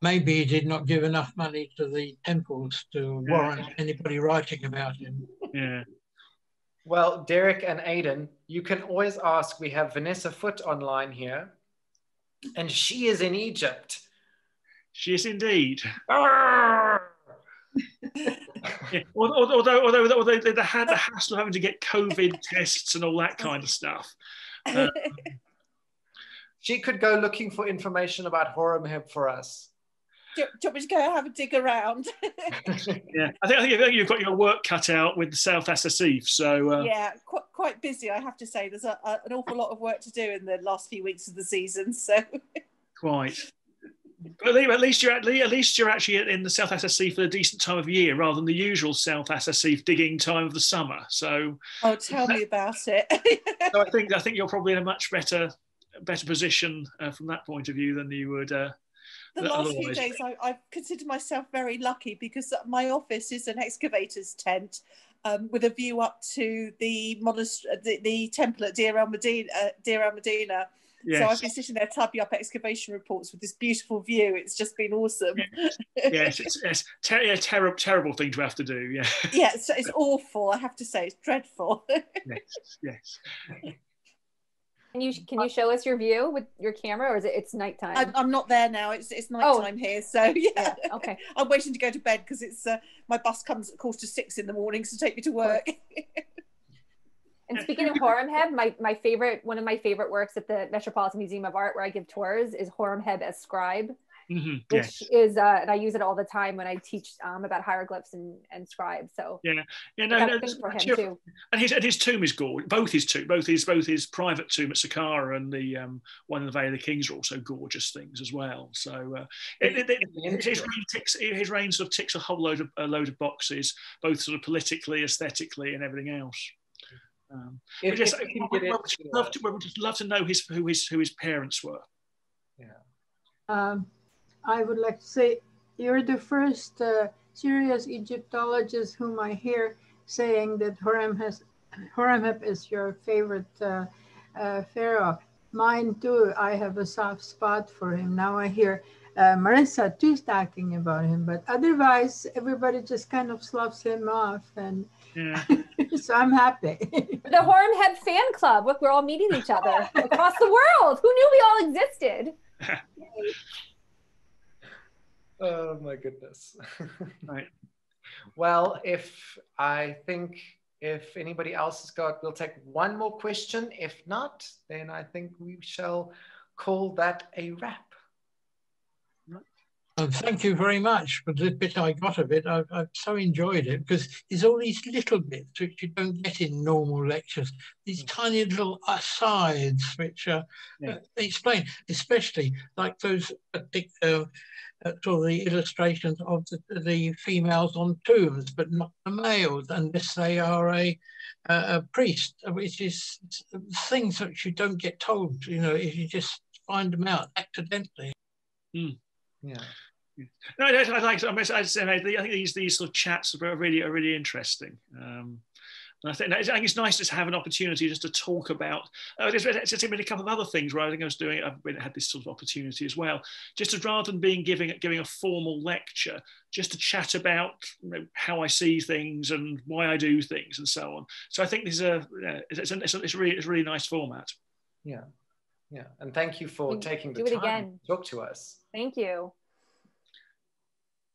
maybe he did not give enough money to the temples to warrant anybody writing about him. Yeah. Well, Derek and Aidan, you can always ask. We have Vanessa Foot online here, and she is in Egypt. She is indeed. yeah. Although, although, although, although they had the hassle of having to get COVID tests and all that kind of stuff. Um, she could go looking for information about Horemheb for us do, do you want me to go have a dig around? yeah, I think, I think you've got your work cut out with the South Asasif. So uh... yeah, quite, quite busy, I have to say. There's a, a, an awful lot of work to do in the last few weeks of the season. So quite. But at least you're at least you're actually in the South Asasif for a decent time of year, rather than the usual South Asasif digging time of the summer. So oh, tell me about it. so I think I think you're probably in a much better better position uh, from that point of view than you would uh, the last few days I, I consider myself very lucky because my office is an excavator's tent um, with a view up to the monastery, the, the temple at Deir al Medina. Uh, Deir el Medina. Yes. So I've been sitting there typing up excavation reports with this beautiful view. It's just been awesome. Yes, yes it's, it's ter- yeah, terrible, terrible thing to have to do. Yeah. Yeah, it's, it's awful. I have to say, it's dreadful. yes, yes. Can you can you show us your view with your camera, or is it it's nighttime? I'm, I'm not there now. It's it's nighttime oh. here, so yeah. yeah. Okay. I'm waiting to go to bed because it's uh, my bus comes at quarter to six in the mornings to take me to work. And speaking of Horemheb, my, my favorite, one of my favorite works at the Metropolitan Museum of Art where I give tours is Horemheb as Scribe. Mm-hmm. Which yes. is, uh, and I use it all the time when I teach um, about hieroglyphs and, and scribes. So yeah, yeah, no, no for him too. And his and his tomb is gorgeous. Both his tomb, both his both his private tomb at Saqqara and the um, one in the Valley of the Kings are also gorgeous things as well. So uh, it, it, it, his reign ticks his reign sort of ticks a whole load of a load of boxes, both sort of politically, aesthetically, and everything else. Um, if, just, if we, would love to, we would just love to know his who his who his parents were. Yeah. Um, I would like to say you're the first uh, serious Egyptologist whom I hear saying that Horem has, Horemheb is your favorite uh, uh, pharaoh. Mine too. I have a soft spot for him. Now I hear uh, Marissa too talking about him, but otherwise everybody just kind of sloughs him off, and yeah. so I'm happy. the Horemheb fan club. Look, we're all meeting each other across the world. Who knew we all existed? Oh my goodness. right. Well, if I think if anybody else has got, we'll take one more question. If not, then I think we shall call that a wrap. And thank you very much for the bit I got of it. I've, I've, so enjoyed it because there's all these little bits which you don't get in normal lectures. These mm. tiny little asides which uh, yeah. uh, explain, especially like those uh, uh, sort of the illustrations of the, the, females on tombs, but not the males, unless they are a, a priest, which is things that you don't get told, you know, if you just find them out accidentally. Mm. Yeah. No, I, I like. I, I, think these these sort of chats are really are really interesting. Um, and I think, I think it's nice just to have an opportunity just to talk about. Uh, there's, there's been a couple of other things where I think I was doing. I've been, had this sort of opportunity as well, just to rather than being giving giving a formal lecture, just to chat about you know, how I see things and why I do things and so on. So I think this is a it's, a, it's, a, it's a really it's a really nice format. Yeah, yeah, and thank you for taking the time again. to talk to us. Thank you.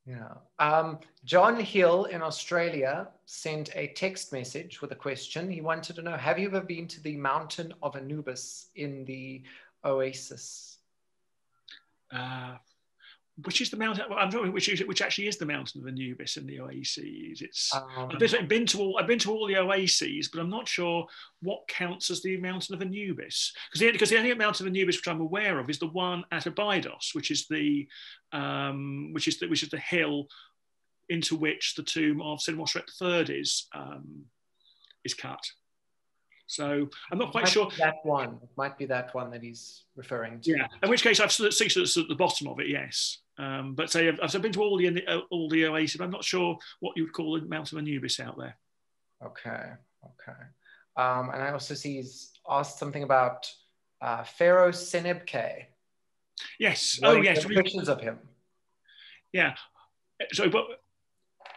Yeah. Um, John Hill in Australia sent a text message with a question. He wanted to know Have you ever been to the mountain of Anubis in the Oasis? Uh, which is the mountain? I'm talking which is, which actually is the mountain of Anubis in the oases. It's um, I've, been, I've, been, to all I've been to all the oases, but I'm not sure what counts as the mountain of Anubis because the, because the only mountain of Anubis which I'm aware of is the one at Abydos, which is the um, which is the, which is the hill into which the tomb of Senwosret III is um, is cut. So I'm not quite sure. That one it might be that one that he's referring to. Yeah, in which case I've seen that's at the bottom of it. Yes, um, but say I've, I've, been to all the uh, all the oases. I'm not sure what you would call the Mount of Anubis out there. Okay, okay. Um, and I also see he's asked something about uh, Pharaoh Senebkay. Yes. What oh, yes. Pictures of him. Yeah. So, what,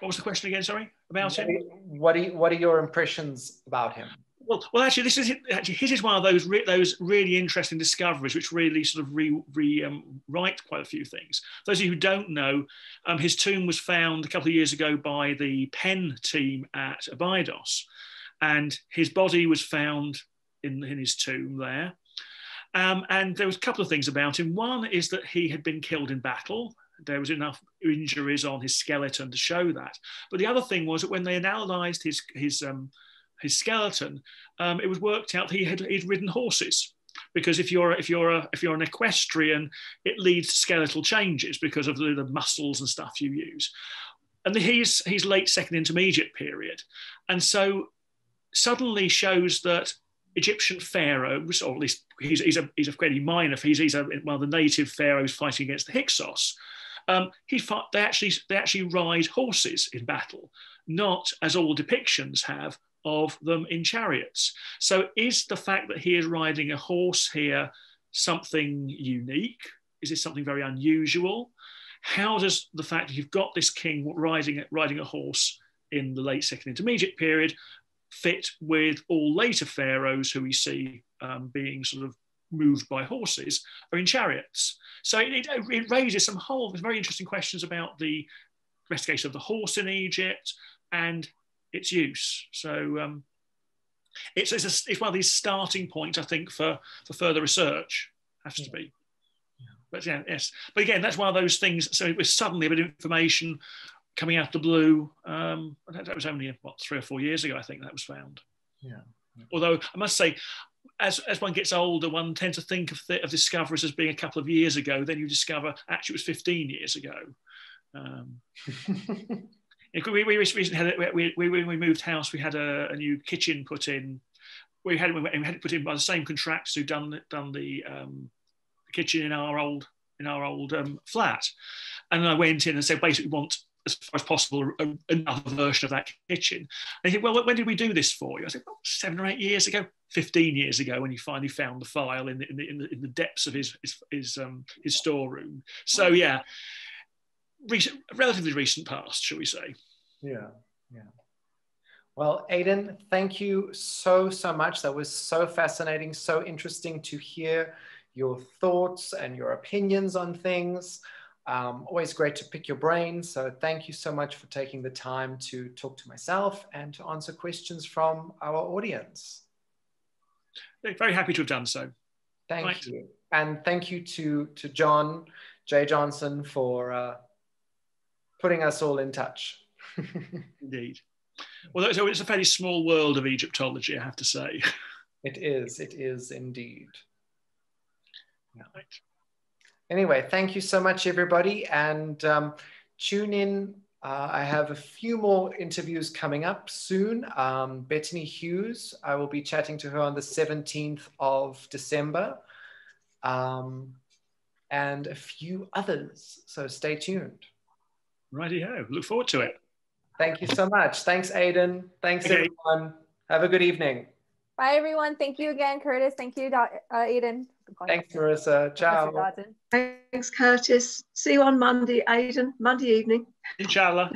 what was the question again? Sorry, about him. What are What are your impressions about him? Well, well, actually, this is actually his is one of those re, those really interesting discoveries, which really sort of re, re um, write quite a few things. Those of you who don't know, um, his tomb was found a couple of years ago by the Penn team at Abydos, and his body was found in, in his tomb there. Um, and there was a couple of things about him. One is that he had been killed in battle. There was enough injuries on his skeleton to show that. But the other thing was that when they analysed his his um, his skeleton, um, it was worked out he had he'd ridden horses because if you're if you're a, if you're an equestrian, it leads to skeletal changes because of the, the muscles and stuff you use. And he's he's late second intermediate period, and so suddenly shows that Egyptian pharaohs, or at least he's, he's a he's a fairly minor, he's, he's a, one of the native pharaohs fighting against the Hyksos. Um, he they actually they actually ride horses in battle, not as all depictions have of them in chariots. So, is the fact that he is riding a horse here something unique? Is it something very unusual? How does the fact that you've got this king riding riding a horse in the late second intermediate period fit with all later pharaohs who we see um, being sort of moved by horses or in chariots? So it, it raises some whole very interesting questions about the investigation of the horse in Egypt and its use. So um, it's, it's, a, it's one of these starting points, I think, for, for further research, has to be. But yeah, yes. But again, that's one of those things. So it was suddenly a bit of information coming out the blue. Um, that, that was only, what, three or four years ago, I think that was found. Yeah. Although I must say, as, as one gets older, one tends to think of, the, of discoveries as being a couple of years ago. Then you discover actually it was 15 years ago. Um, we, we recently had we, we, when we moved house, we had a, a, new kitchen put in. We had, we had it put in by the same contractors who done done the um, kitchen in our old in our old um, flat, and then I went in and said basically want as far as possible a, another version of that kitchen. And he said, well, when did we do this for you? I said, well, seven or eight years ago, 15 years ago, when he finally found the file in the, in the, in the, in the depths of his, his, his, um, his storeroom. So yeah, recent, relatively recent past, shall we say. Yeah, yeah. Well, Aidan, thank you so, so much. That was so fascinating, so interesting to hear your thoughts and your opinions on things. Um, always great to pick your brain. So thank you so much for taking the time to talk to myself and to answer questions from our audience. Very happy to have done so. Thank right. you. And thank you to, to John J. Johnson for uh, putting us all in touch. Indeed. Well, so it's a fairly small world of Egyptology, I have to say. It is. It is indeed. Right. Anyway, thank you so much, everybody. And um, tune in. Uh, I have a few more interviews coming up soon. Um, Bettany Hughes, I will be chatting to her on the 17th of December. Um, and a few others. So stay tuned. Righty ho. Look forward to it. Thank you so much. Thanks, Aidan. Thanks, okay. everyone. Have a good evening. Bye, everyone. Thank you again, Curtis. Thank you, uh, Aidan. Thanks, Marissa. Ciao. Thanks, Curtis. See you on Monday, Aidan. Monday evening. Inshallah.